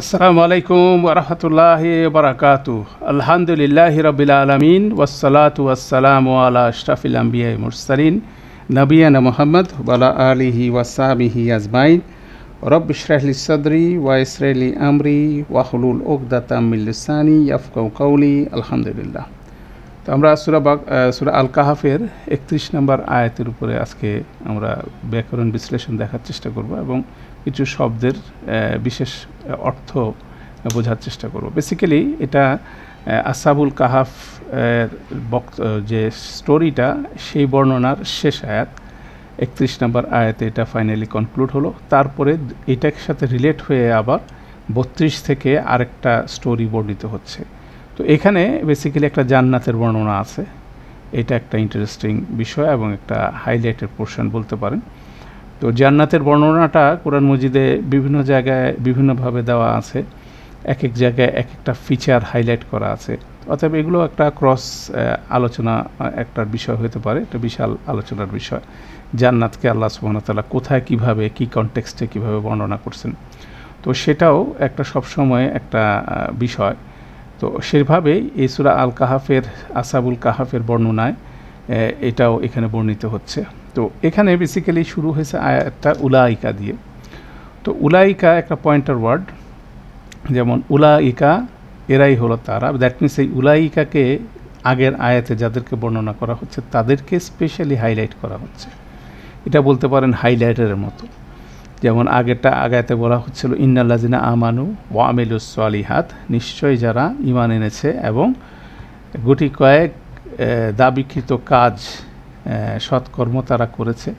আসসালামু আলাইকুম ওরহমতুল্লাহ বারাকাতু আলহামদুলিল্লাহ রবিল আলমিন ওসালাতু আসসালাম আলা আশরাফিল আম্বিয়া মুরসালিন নবিয়ানা মোহাম্মদ ওয়ালা আলিহি ওয়াসাবিহি আজমাইন। রব ইশরাহলি সদরি ওয়া ইসরাইলি আমরি ওয়াহলুল ওকদাতামিল্লিসানি ইয়াফকাউ কাউলি আলহামদুলিল্লাহ। তো আমরা সুরা বাক সুরা আল কাহাফের একত্রিশ নম্বর আয়াতের উপরে আজকে আমরা ব্যাকরণ বিশ্লেষণ দেখার চেষ্টা করব এবং কিছু শব্দের বিশেষ অর্থ বোঝার চেষ্টা করব। বেসিক্যালি এটা আসাবুল কাহাফ বক্ত যে স্টোরিটা সেই বর্ণনার শেষ আয়াত, একত্রিশ নম্বর আয়াতে এটা ফাইনালি কনক্লুড হলো। তারপরে এটার সাথে রিলেট হয়ে আবার বত্রিশ থেকে আরেকটা স্টোরি বর্ণিত হচ্ছে। তো এখানে বেসিক্যালি একটা জান্নাতের বর্ণনা আছে। এটা একটা ইন্টারেস্টিং বিষয় এবং একটা হাইলাইটের পোর্শন বলতে পারেন। তো জান্নাতের বর্ণনাটা কোরআন মজিদে বিভিন্ন জায়গায় বিভিন্নভাবে দেওয়া আছে। এক এক জায়গায় এক একটা ফিচার হাইলাইট করা আছে। অতএব এগুলো একটা ক্রস আলোচনা একটা বিষয় হতে পারে, একটা বিশাল আলোচনার বিষয়। জান্নাতকে আল্লাহ সুবাহতাল্লাহ কোথায় কীভাবে, কি কনটেক্সটে কীভাবে বর্ণনা করছেন। তো সেটাও একটা সবসময় একটা বিষয়। তো সেভাবেই এই সুরা আল কাহাফের আসাবুল কাহাফের বর্ণনায় এটাও এখানে বর্ণিত হচ্ছে। তো এখানে বেসিক্যালি শুরু হয়েছে আয়াতটা উলাইকা দিয়ে। তো উলাইকা একটা পয়েন্টার ওয়ার্ড যেমন উলাইকা, এরাই হলো তারা। দ্যাট মিনস এই উলাইকাকে আগের আয়াতে যাদেরকে বর্ণনা করা হচ্ছে, তাদেরকে স্পেশালি হাইলাইট করা হচ্ছে। এটা বলতে পারেন হাইলাইটারের মতো। যেমন আগেরটা আগাতে বলা হচ্ছিল ইন্নাল্লাজিনা আমানু ওয়ামিলুস হাত নিশ্চয়ই যারা ইমান এনেছে এবং গুটি কয়েক দাবিকৃত কাজ সৎকর্ম তারা করেছে।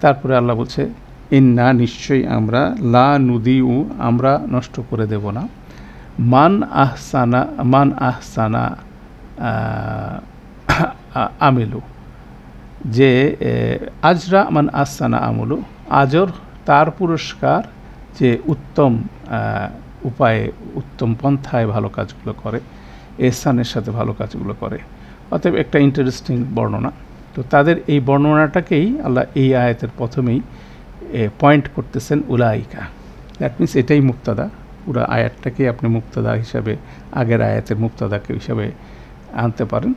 তারপরে আল্লাহ বলছে, ইন্না নিশ্চয়ই আমরা লা নুদিউ, আমরা নষ্ট করে দেব না। মান আহসানা মান আহসানা আমেলু। যে আজরা মান আহসানা আমলু, আজর তার পুরস্কার যে উত্তম উপায়ে, উত্তম পন্থায় ভালো কাজগুলো করে এসানের সাথে ভালো কাজগুলো করে। অতএব একটা ইন্টারেস্টিং বর্ণনা। তো তাদের এই বর্ণনাটাকেই আল্লাহ এই আয়াতের প্রথমেই পয়েন্ট করতেছেন উলাইকা। দ্যাট মিনস এটাই মুক্তাদা। পুরো আয়াতটাকে আপনি মুক্তাদা হিসাবে, আগের আয়াতের মুক্তাদাকে হিসাবে আনতে পারেন।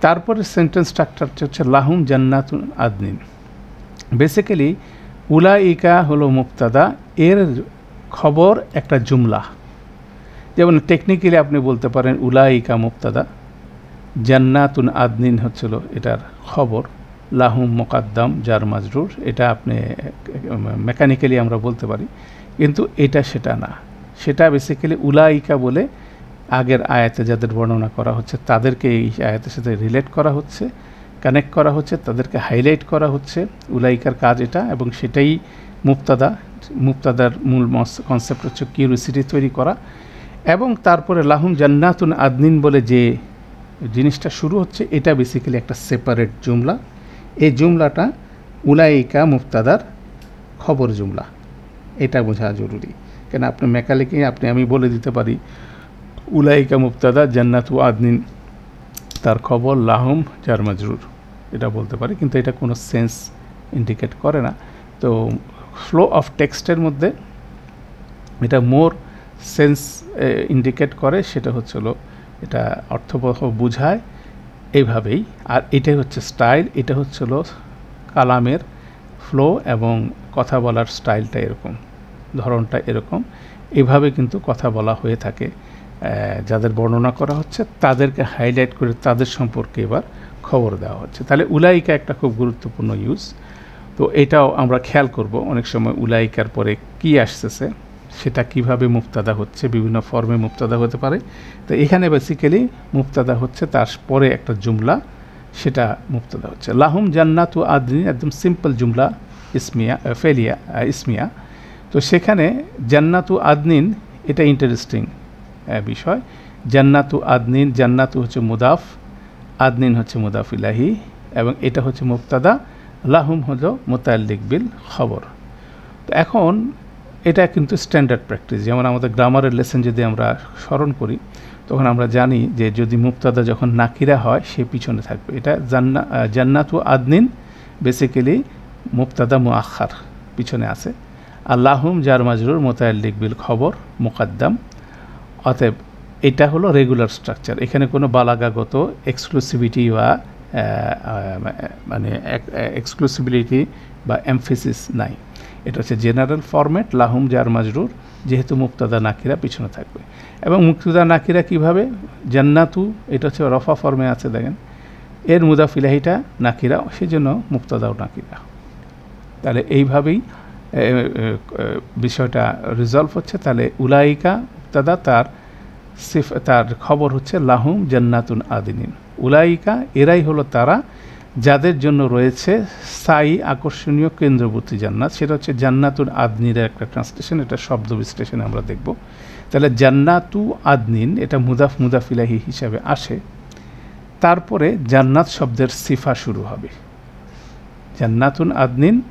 তারপরে সেন্টেন্স স্ট্রাকচারটা হচ্ছে, লাহুম জান্নাতুন আদনিন। বেসিক্যালি উলাইকা হলো মুক্তাদা। এর খবর একটা জুমলা। যেমন টেকনিক্যালি আপনি বলতে পারেন, উলাইকা মুক্তাদা। জান্নাতুন আদনিন হচ্ছিল এটার খবর, লাহুম মোকাদ্দাম জার মাজরুর, এটা আপনি মেকানিক্যালি আমরা বলতে পারি, কিন্তু এটা সেটা না। সেটা বেসিক্যালি উলাইকা বলে আগের আয়াতে যাদের বর্ণনা করা হচ্ছে, তাদেরকে এই আয়াতের সাথে রিলেট করা হচ্ছে কানেক্ট করা হচ্ছে, তাদেরকে হাইলাইট করা হচ্ছে। উলাইকার কাজ এটা এবং সেটাই মুক্তাদা মুক্তাদার মূল কনসেপ্ট হচ্ছে কিউরিসিটি তৈরি করা। এবং তারপরে লাহুম জান্নাতুন আদনিন বলে যে জিনিসটা শুরু হচ্ছে, এটা বেসিক্যালি একটা সেপারেট জুমলা। এই জুমলাটা উলাইকা মুফতাদার খবর জুমলা। এটা বোঝা জরুরি। কেন আপনি মেকালিকে, আপনি, আমি বলে দিতে পারি, উলাইকা মুক্তাদা জান্নাতু আদনিন, তার খবর লাহম জার মাজরুর। এটা বলতে পারি, কিন্তু এটা কোনো সেন্স ইন্ডিকেট করে না। তো ফ্লো অফ টেক্সটের মধ্যে এটা মোর সেন্স ইন্ডিকেট করে, সেটা হচ্ছিল এটা অর্থবহ বুঝায় এইভাবেই। আর এটাই হচ্ছে স্টাইল, এটা হচ্ছিল কালামের ফ্লো এবং কথা বলার স্টাইলটা এরকম, ধরনটা এরকম। এভাবে কিন্তু কথা বলা হয়ে থাকে। যাদের বর্ণনা করা হচ্ছে তাদেরকে হাইলাইট করে তাদের সম্পর্কে এবার খবর দেওয়া হচ্ছে। তাহলে উলাইকা একটা খুব গুরুত্বপূর্ণ ইউজ তো এটাও আমরা খেয়াল করব অনেক সময় উলাইকার পরে কি আসতেছে। সেটা কীভাবে মুক্তাদা হচ্ছে, বিভিন্ন ফর্মে মুক্তাদা হতে পারে। তো এখানে বেসিক্যালি মুক্তাদা হচ্ছে তার পরে একটা জুমলা, সেটা মুক্তাদা হচ্ছে। লাহুম জান্নাত ও আদনি, একদম সিম্পল জুমলা, ইসমিয়া ফেলিয়া ইসমিয়া। তো সেখানে জান্নাতু আদনিন, এটা ইন্টারেস্টিং বিষয়। জান্নাতু আদনিন, জান্নাতু হচ্ছে মুদাফ, আদনিন হচ্ছে মুদাফ ইলাহি, এবং এটা হচ্ছে মুক্তাদা লাহুম হলো মোতাল্লিক বিল খবর। তো এখন এটা কিন্তু স্ট্যান্ডার্ড প্র্যাকটিস যেমন আমাদের গ্রামারের লেসন যদি আমরা স্মরণ করি, তখন আমরা জানি যে যদি মুক্তাদা যখন নাকিরা হয়, সে পিছনে থাকবে। এটা জান্না জান্নাত ও আদনিন বেসিক্যালি মুক্তাদা মুআখার পিছনে আছে। আল্লাহুম জার মাজরুর মোতায়াল্লিক বিল খবর, মোকাদ্দাম। অতএব এটা হলো রেগুলার স্ট্রাকচার এখানে কোনো বালাগাগত এক্সক্লুসিভিটি বা মানে এক্সক্লুসিবিলিটি বা এমফিসিস নাই। এটা হচ্ছে জেনারেল ফরম্যাট, লাহুম জার মাজরুর, যেহেতু মুক্তাদা নাকিরা পিছনে থাকবে। এবং মুক্তদা নাকিরা কীভাবে? জান্নাতু, এটা হচ্ছে রফা ফর্মে আছে, দেখেন। এর মুদাফিলাহিটা নাকিরা, সেজন্য মুক্তাদাও নাকিরা। তাহলে এইভাবেই বিষয়টা রিজলভ হচ্ছে। তাহলে উলাইকা মুক্তাদা তার সিফ, তার খবর হচ্ছে লাহুম জান্নাতুন আদিনিন। উলাইকা, এরাই হলো তারা যাদের জন্য রয়েছে স্থায়ী আকর্ষণীয় কেন্দ্রবর্তী জান্নাত, সেটা হচ্ছে জান্নাতুন আদনির একটা ট্রান্সলেশন এটা শব্দ বিশ্লেষণে আমরা দেখব। তাহলে জান্নাতু আদনিন, এটা মুদাফ মুদাফিলাহি হিসাবে আসে। তারপরে জান্নাত শব্দের সিফা শুরু হবে। জান্নাতুন আদনিন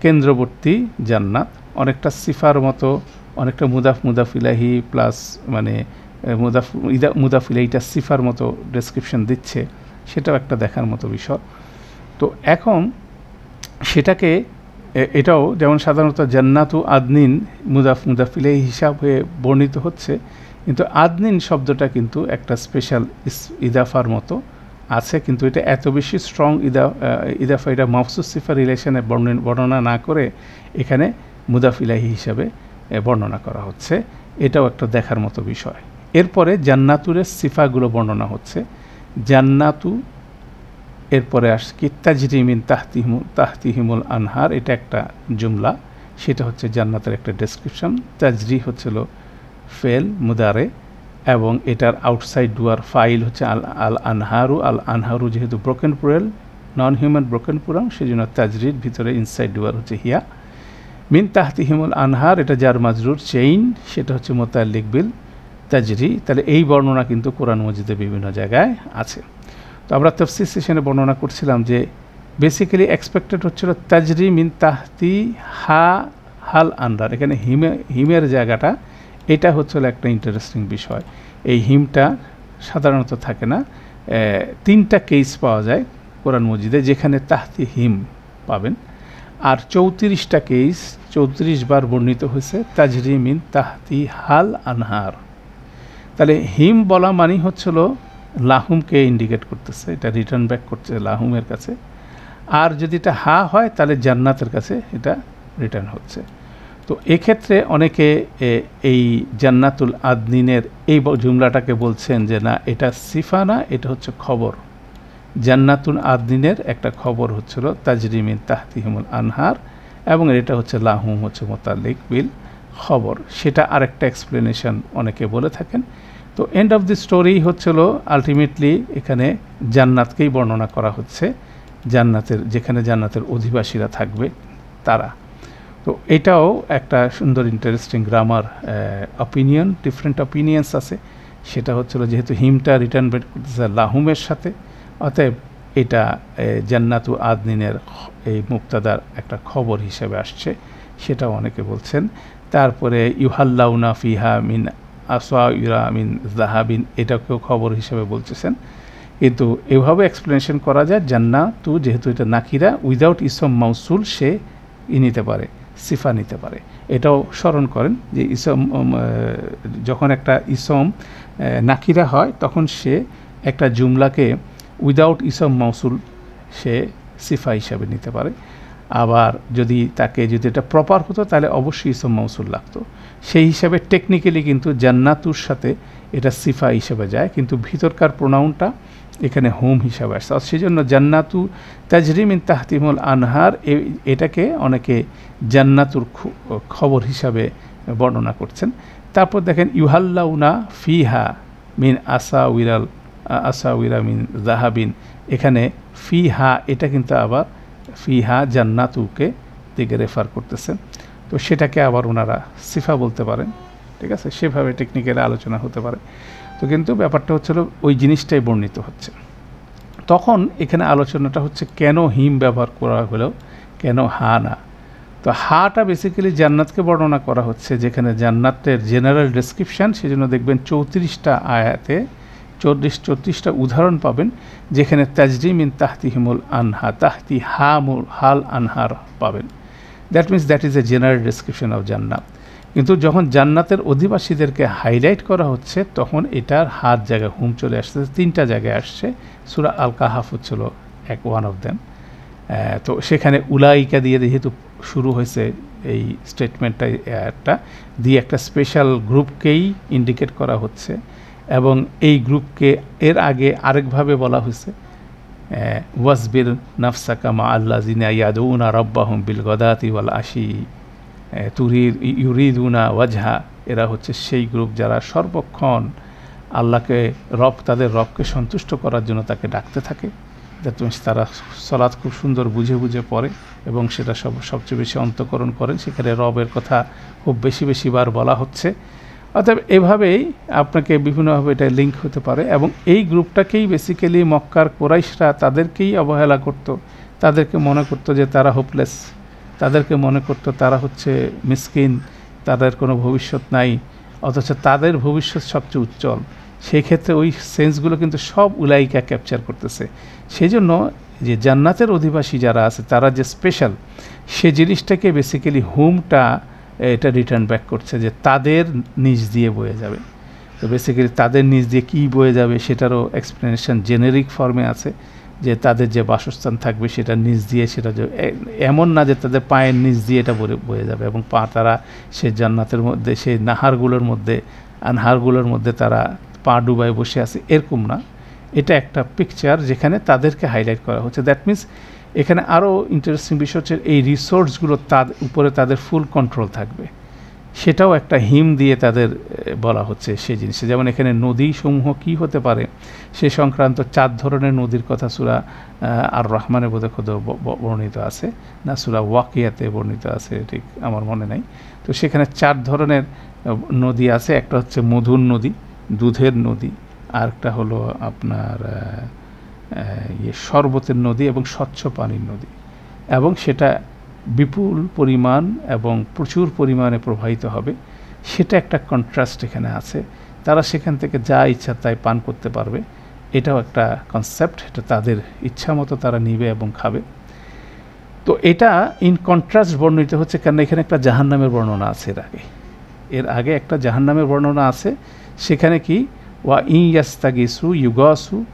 কেন্দ্রবর্তী জান্নাত, অনেকটা সিফার মতো, অনেকটা মুদাফ মুদাফিলাহি প্লাস মানে মুদাফ, ইদা মুদাফিলাহিটা সিফার মতো ডেসক্রিপশন দিচ্ছে। সেটাও একটা দেখার মতো বিষয়। তো এখন সেটাকে এটাও যেমন সাধারণত জান্নাতু আদনিন মুদাফ মুদাফিলাই হিসাবে বর্ণিত হচ্ছে, কিন্তু আদনিন শব্দটা কিন্তু একটা স্পেশাল ইদাফার মতো আছে, কিন্তু এটা এত বেশি স্ট্রং ইদা ইদাফা, এটা মফসুস সিফা রিলেশনে বর্ণনা না করে এখানে মুদাফিলাহি হিসাবে বর্ণনা করা হচ্ছে। এটাও একটা দেখার মতো বিষয়। এরপরে জান্নাতুরের সিফাগুলো বর্ণনা হচ্ছে। জান্নাতু, এরপরে আস কি তাজরিমিন তাহতিহিমুল তাহতিহিমুল আনহার, এটা একটা জুমলা, সেটা হচ্ছে জান্নাতের একটা ডেসক্রিপশন তাজরি হচ্ছিল ফেল, মুদারে, এবং এটার আউটসাইড ডুয়ার ফাইল হচ্ছে আল আল আনহারু আল আনহারু যেহেতু broken plural non human broken plural সেই জন্য তাজরির ভিতরে ইনসাইড ডুয়ার হচ্ছে হিয়া। মিন তাহতিহিমুল আনহার, এটা যার মাজরুর চেইন সেটা হচ্ছে মোতাল্লিক বিল। তাজরি, তাহলে এই বর্ণনা কিন্তু কোরআন মজিদে বিভিন্ন জায়গায় আছে। তো আমরা তফসির সেশনে বর্ণনা করছিলাম যে বেসিক্যালি এক্সপেক্টেড হচ্ছিল তাজরি মিন তাহতি হা হাল আন্ডার এখানে হিমে, হিমের জায়গাটা, এটা হচ্ছিল একটা ইন্টারেস্টিং বিষয়। এই হিমটা সাধারণত থাকে না। তিনটা কেস পাওয়া যায় কোরআন মজিদে, যেখানে তাহতি হিম পাবেন। আর চৌত্রিশটা কেস চৌত্রিশ বার বর্ণিত হয়েছে, তাজরি মিন তাহতি হাল আনহার। তাহলে হিম বলা মানেই হচ্ছিল লাহুমকে ইন্ডিকেট করতেছে, এটা রিটার্ন ব্যাক করছে লাহুমের কাছে। আর যদি এটা হা হয়, তাহলে জান্নাতের কাছে এটা রিটার্ন হচ্ছে। তো এক্ষেত্রে অনেকে এই জান্নাতুল আদনিনের এই জুমলাটাকে বলছেন যে, না, এটা সিফা না, এটা হচ্ছে খবর। জান্নাতুল আদনিনের একটা খবর হচ্ছিল তাজরিমিন তাহতিহিমুল আনহার, এবং এটা হচ্ছে লাহুম হচ্ছে মোতালিক বিল খবর। সেটা আরেকটা এক্সপ্লেনেশন অনেকে বলে থাকেন। তো এন্ড অফ দি স্টোরি হচ্ছিল আলটিমেটলি এখানে জান্নাতকেই বর্ণনা করা হচ্ছে, জান্নাতের, যেখানে জান্নাতের অধিবাসীরা থাকবে তারা। তো এটাও একটা সুন্দর interesting grammar opinion different opinions আছে। সেটা হচ্ছিল যেহেতু হিমটা রিটার্ন বেট করতেছে লাহুমের সাথে, অতএব এটা জান্নাতু আদনিনের এই মুক্তাদার একটা খবর হিসেবে আসছে, সেটাও অনেকে বলছেন। তারপরে ইউহাল্লাউনা ফিহা মিন আসওয়া মিন জাহাবিন এটাকেও খবর হিসেবে বলতেছেন। কিন্তু এভাবে এক্সপ্লেনেশন করা যায় জান্না তু যেহেতু এটা নাকিরা উইদাউট ইসম মাউসুল সে ই নিতে পারে, সিফা নিতে পারে। এটাও স্মরণ করেন যে ইসম যখন একটা ইসম নাকিরা হয়, তখন সে একটা জুমলাকে উইদাউট ইসম মাউসুল সে সিফা হিসাবে নিতে পারে। আবার যদি তাকে যদি এটা প্রপার হতো, তাহলে অবশ্যই ইসম মৌসুল লাগতো। সেই হিসাবে টেকনিক্যালি কিন্তু জান্নাতুর সাথে এটা সিফা হিসেবে যায়, কিন্তু ভিতরকার প্রোনাউনটা এখানে হোম হিসাবে আসছে। আর সেই জন্য জান্নাতু তাজরিমিন তাহতিমুল আনহার এটাকে অনেকে জান্নাতুর খবর হিসাবে বর্ণনা করছেন। তারপর দেখেন, ইউহাল্লাউনা ফিহা মিন আসা উইরাল আসা উইরা মিন জাহাবিন এখানে ফিহা, এটা কিন্তু আবার ফিহা জান্নাতুকে দিকে রেফার করতেছেন তো সেটাকে আবার ওনারা সিফা বলতে পারেন, ঠিক আছে? সেভাবে টেকনিক্যালি আলোচনা হতে পারে। তো কিন্তু ব্যাপারটা হচ্ছিল ওই জিনিসটাই বর্ণিত হচ্ছে। তখন এখানে আলোচনাটা হচ্ছে কেন হিম ব্যবহার করা হলেও কেন হা না? তো হাটা বেসিক্যালি জান্নাতকে বর্ণনা করা হচ্ছে, যেখানে জান্নাতের জেনারেল ডেসক্রিপশান সেজন্য দেখবেন চৌত্রিশটা আয়াতে, চৌত্রিশ, চৌত্রিশটা উদাহরণ পাবেন, যেখানে তাজরিম ইন তাহতি হিমুল আনহা, তাহতি হামুল, হাল আনহার পাবেন। That means that is a general description of জান্নাত কিন্তু যখন জান্নাতের অধিবাসীদেরকে হাইলাইট করা হচ্ছে, তখন এটার হাত জায়গায় হুম চলে আসছে, তিনটা জায়গায় আসছে। সুরা আল কাহাফ হচ্ছিল এক ওয়ান অফ দেম তো সেখানে উলাইকা দিয়ে যেহেতু শুরু হয়েছে এই স্টেটমেন্টটা একটা, দিয়ে একটা স্পেশাল গ্রুপকেই ইন্ডিকেট করা হচ্ছে। এবং এই গ্রুপকে এর আগে আরেকভাবে বলা হয়েছে। ওয়াসবির নাফসাকা মা আল্লাহ জিনা ইয়াদউনা রব্বাহম বিল গদাতি ওয়াল আশি। তুরির ইউরিদুনা ওয়াজহা, এরা হচ্ছে সেই গ্রুপ যারা সর্বক্ষণ আল্লাহকে, রব, তাদের রবকে সন্তুষ্ট করার জন্য তাকে ডাকতে থাকে। তারা সলাৎ খুব সুন্দর বুঝে বুঝে পড়ে এবং সেটা সব, সবচেয়ে বেশি অন্তকরণ করেন। সেখানে রবের কথা খুব বেশি বেশি বার বলা হচ্ছে। অর্থাৎ এভাবেই আপনাকে বিভিন্নভাবে এটা লিঙ্ক হতে পারে এবং এই গ্রুপটাকেই বেসিক্যালি মক্কার কোরাইশরা তাদেরকেই অবহেলা করত। তাদেরকে মনে করতো যে তারা হোপলেস তাদেরকে মনে করতো তারা হচ্ছে মিসকিন তাদের কোনো ভবিষ্যৎ নাই, অথচ তাদের ভবিষ্যৎ সবচেয়ে উজ্জ্বল। সেই ক্ষেত্রে ওই সেন্সগুলো কিন্তু সব উলাইকা ক্যাপচার করতেছে। সেই জন্য যে জান্নাতের অধিবাসী যারা আছে, তারা যে স্পেশাল সে জিনিসটাকে বেসিক্যালি হুমটা এটা রিটার্ন ব্যাক করছে যে তাদের নিজ দিয়ে বয়ে যাবে। তো বেসিক্যালি তাদের নিজ দিয়ে কী বয়ে যাবে সেটারও এক্সপ্লেনেশন জেনেরিক ফর্মে আছে যে তাদের যে বাসস্থান থাকবে সেটা নিচ দিয়ে, সেটা এমন না যে তাদের পায়ের নিচ দিয়ে এটা বয়ে যাবে এবং পা তারা সে জান্নাতের মধ্যে, সেই নাহারগুলোর মধ্যে, আনহারগুলোর মধ্যে তারা পা ডুবায় বসে আছে, এরকম না। এটা একটা পিকচার যেখানে তাদেরকে হাইলাইট করা হচ্ছে। দ্যাট মিন্স এখানে আরও ইন্টারেস্টিং বিষয় হচ্ছে এই রিসোর্সগুলো তার উপরে তাদের ফুল কন্ট্রোল থাকবে। সেটাও একটা হিম দিয়ে তাদের বলা হচ্ছে সেই জিনিসে যেমন এখানে নদী সমূহ কি হতে পারে, সে সংক্রান্ত চার ধরনের নদীর কথা সুরা আর রহমানের বোধে খোদ বর্ণিত আছে। না, সুরা ওয়াকিয়াতে বর্ণিত আছে, ঠিক আমার মনে নাই। তো সেখানে চার ধরনের নদী আছে। একটা হচ্ছে মধুর নদী, দুধের নদী, আরেকটা হলো আপনার শরবতের নদী এবং স্বচ্ছ পানির নদী। এবং সেটা বিপুল পরিমাণ এবং প্রচুর পরিমাণে প্রবাহিত হবে। সেটা একটা কন্ট্রাস্ট এখানে আছে। তারা সেখান থেকে যা ইচ্ছা তাই পান করতে পারবে। এটাও একটা কনসেপ্ট এটা তাদের ইচ্ছা মতো তারা নিবে এবং খাবে। তো এটা ইন কন্ট্রাস্ট বর্ণিত হচ্ছে কেন এখানে একটা জাহান্নামের বর্ণনা আছে এর আগে। এর আগে একটা জাহান্নামের বর্ণনা আছে। সেখানে কি? ওয়া ইয়াস্তাগিসু ইউগাসু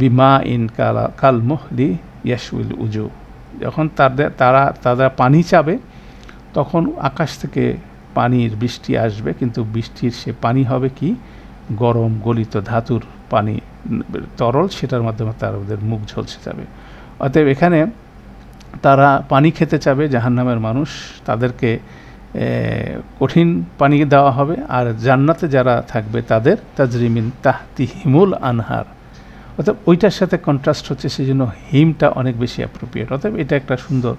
বিমা ইন কালা, কাল মুহলি ইয়াসুল উজু। যখন তাদের, তারা তারা পানি চাবে, তখন আকাশ থেকে পানির বৃষ্টি আসবে, কিন্তু বৃষ্টির সে পানি হবে কি? গরম গলিত ধাতুর পানি, তরল, সেটার মাধ্যমে তাদের মুখ ঝলসে যাবে। অতএব এখানে তারা পানি খেতে চাবে, জাহান্নামের মানুষ, তাদেরকে কঠিন পানি দেওয়া হবে, আর জান্নাতে যারা থাকবে তাদের তাজরিমিন তাহতি হিমুল আনহার। অর্থাৎ ওইটার সাথে কন্ট্রাস্ট হচ্ছে সেই জন্য হিমটা অনেক বেশি অ্যাপ্রোপ্রিয়েট অর্থাৎ এটা একটা সুন্দর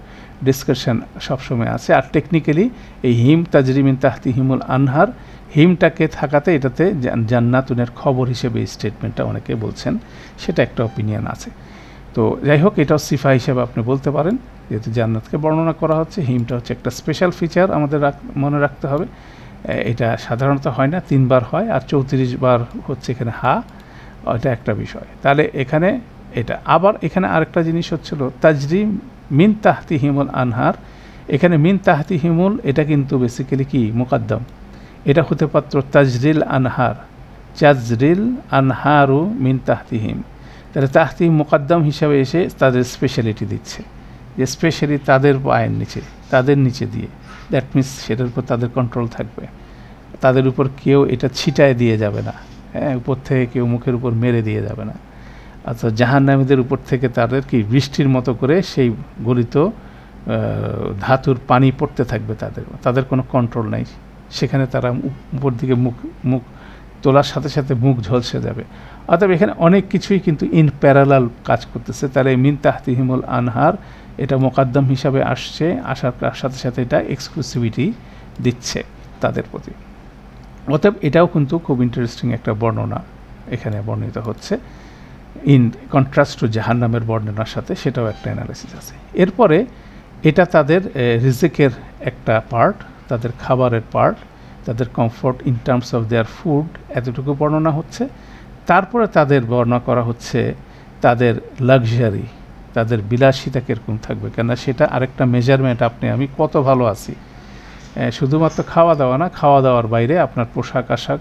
ডিসকাশন সবসময় আছে। আর টেকনিক্যালি এই হিম তাজরিমিন তাহতি হিমুল আনহার, হিমটাকে থাকাতে এটাতে জান্নাতুনের খবর হিসেবে এই স্টেটমেন্টটা অনেকে বলছেন, সেটা একটা অপিনিয়ন আছে। তো যাই হোক, এটাও সিফা হিসেবে আপনি বলতে পারেন, যেহেতু জান্নাতকে বর্ণনা করা হচ্ছে, হিমটা হচ্ছে একটা স্পেশাল ফিচার আমাদের মনে রাখতে হবে। এটা সাধারণত হয় না, তিনবার হয়, আর চৌত্রিশ বার হচ্ছে এখানে হা। এটা একটা বিষয়। তাহলে এখানে এটা। আবার এখানে আরেকটা জিনিস হচ্ছিল, তাজরি মিন তাহতি হিমুল আনহার। এখানে মিন তাহতি হিমুল এটা কিন্তু বেসিক্যালি কি? মোকাদ্দম। এটা হতে পাত্র তাজরিল আনহার। চাজরিল আনহারু মিন তাহতিহিম। তাহলে তাহতি মোকাদ্দম হিসাবে এসে তাদের স্পেশালিটি দিচ্ছে। যে স্পেশালি তাদের পায়ের নিচে, তাদের নিচে দিয়ে। দ্যাট মিনস সেটার উপর তাদের কন্ট্রোল থাকবে। তাদের উপর কেউ এটা ছিটায় দিয়ে যাবে না। হ্যাঁ উপর থেকে কেউ মুখের উপর মেরে দিয়ে যাবে না। আচ্ছা জাহান্নামীদের উপর থেকে তাদের কি বৃষ্টির মতো করে সেই গলিত ধাতুর পানি পড়তে থাকবে তাদের? তাদের কোনো কন্ট্রোল নাই। সেখানে তারা উপর দিকে মুখ মুখ তোলার সাথে সাথে মুখ ঝলসে যাবে। অর্থাৎ এখানে অনেক কিছুই কিন্তু ইন প্যারালাল কাজ করতেছে। তারা মিন তাহতিহিমুল আনহার, এটা মোকাদ্দম হিসাবে আসছে। আসার সাথে সাথে এটা এক্সক্লুসিভিটি দিচ্ছে তাদের প্রতি। অতএব এটাও কিন্তু খুব ইন্টারেস্টিং একটা বর্ণনা এখানে বর্ণিত হচ্ছে। ইন কন্ট্রাস্ট টু জাহান্নামের বর্ণনার সাথে সেটাও একটা অ্যানালিসিস আছে। এরপরে এটা তাদের রিজেকের একটা পার্ট তাদের খাবারের পার্ট তাদের comfort in terms of their food এতটুকু বর্ণনা হচ্ছে। তারপরে তাদের বর্ণনা করা হচ্ছে তাদের লাক্সারি তাদের বিলাসিতা কীরকম থাকবে? কেননা সেটা আরেকটা মেজারমেন্ট আপনি, আমি কত ভালো আছি। শুধুমাত্র খাওয়া দাওয়া না খাওয়া দাওয়ার বাইরে আপনার পোশাক আশাক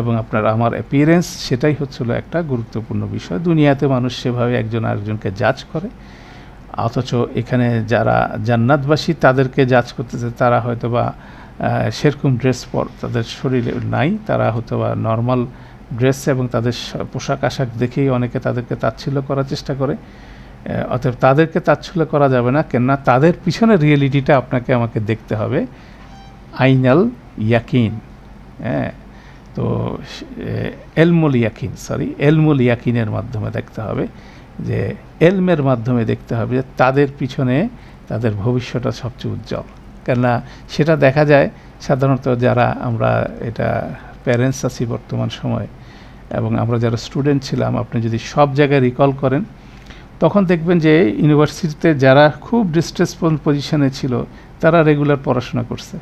এবং আপনার আমার অ্যাপিয়ারেন্স সেটাই হচ্ছিল একটা গুরুত্বপূর্ণ বিষয়। দুনিয়াতে মানুষ সেভাবে একজন আরেকজনকে জাজ করে, অথচ এখানে যারা জান্নাতবাসী তাদেরকে জাজ করতেছে, তারা হয়তো বা সেরকম ড্রেস পর তাদের শরীরে নাই, তারা হয়তো বা নর্মাল ড্রেস এবং তাদের পোশাক আশাক দেখেই অনেকে তাদেরকে তাচ্ছিল্য করার চেষ্টা করে অতএব তাদেরকে তাচ্ছিল্য করা যাবে না, কেননা তাদের পিছনে রিয়েলিটিটা আপনাকে আমাকে দেখতে হবে। আইনাল ইয়াকিন হ্যাঁ? তো এলমুল ইয়াকিন সরি এলমুল ইয়াকিনের মাধ্যমে দেখতে হবে যে, এলমের মাধ্যমে দেখতে হবে যে, তাদের পিছনে তাদের ভবিষ্যৎটা সবচেয়ে উজ্জ্বল। কেননা, সেটা দেখা যায় সাধারণত যারা আমরা এটা প্যারেন্টস আছি বর্তমান সময়ে এবং আমরা যারা স্টুডেন্ট ছিলাম, আপনি যদি সব জায়গায় রিকল করেন, তখন দেখবেন যে ইউনিভার্সিটিতে যারা খুব ডিস্ট্রেস পজিশনে ছিল, তারা রেগুলার পড়াশোনা করছে।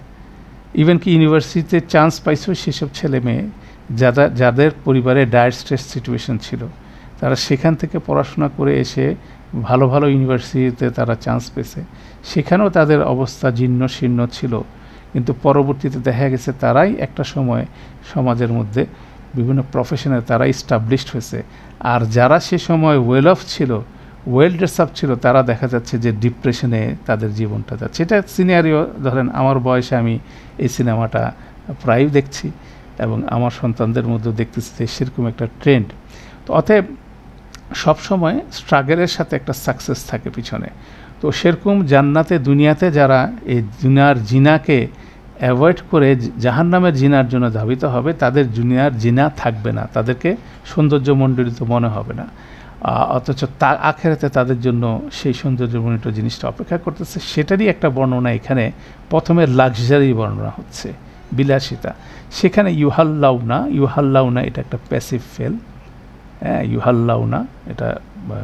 ইভেন কি ইউনিভার্সিটিতে চান্স পাইছো সেসব ছেলে মেয়ে যারা যাদের পরিবারে ডায়ার স্ট্রেস সিচুয়েশন ছিল। তারা সেখান থেকে পড়াশোনা করে এসে ভালো ভালো ইউনিভার্সিটিতে তারা চান্স পেয়েছে। সেখানেও তাদের অবস্থা জীর্ণ, শীর্ণ ছিল। কিন্তু পরবর্তীতে দেখা গেছে তারাই একটা সময় সমাজের মধ্যে বিভিন্ন প্রফেশনে তারা ইস্টাবলিশড হয়েছে। আর যারা সে সময় ওয়েল অফ ছিল ওয়েল ড্রেস আপ ছিল, তারা দেখা যাচ্ছে যে ডিপ্রেশনে তাদের জীবনটা যাচ্ছে। এটা সিনিয়রিও ধরেন আমার বয়সে আমি এই সিনেমাটা প্রায় দেখছি এবং আমার সন্তানদের মধ্যে দেখতেছি যে সেরকম একটা ট্রেন্ড। তো অতএব সবসময় স্ট্রাগলের সাথে একটা সাকসেস থাকে পিছনে। তো সেরকম জান্নাতে, দুনিয়াতে যারা এই দুনিয়ার জিনাকে অ্যাভয়েড করে জাহান নামের জিনার জন্য ধাবিত হবে, তাদের জুনিয়ার জিনা থাকবে না। তাদেরকে সৌন্দর্যমণ্ডিত মনে হবে না। অথচ তা আখেরাতে তাদের জন্য সেই সৌন্দর্যমণ্ডিত জিনিসটা অপেক্ষা করতেছে। সেটারই একটা বর্ণনা এখানে প্রথমে লাক্সারি বর্ণনা হচ্ছে, বিলাসিতা। সেখানে ইউহাল্লাউনা ইউহাল্লাউনা এটা একটা প্যাসিভ ফেল হ্যাঁ ইউহাল্লাউনা এটা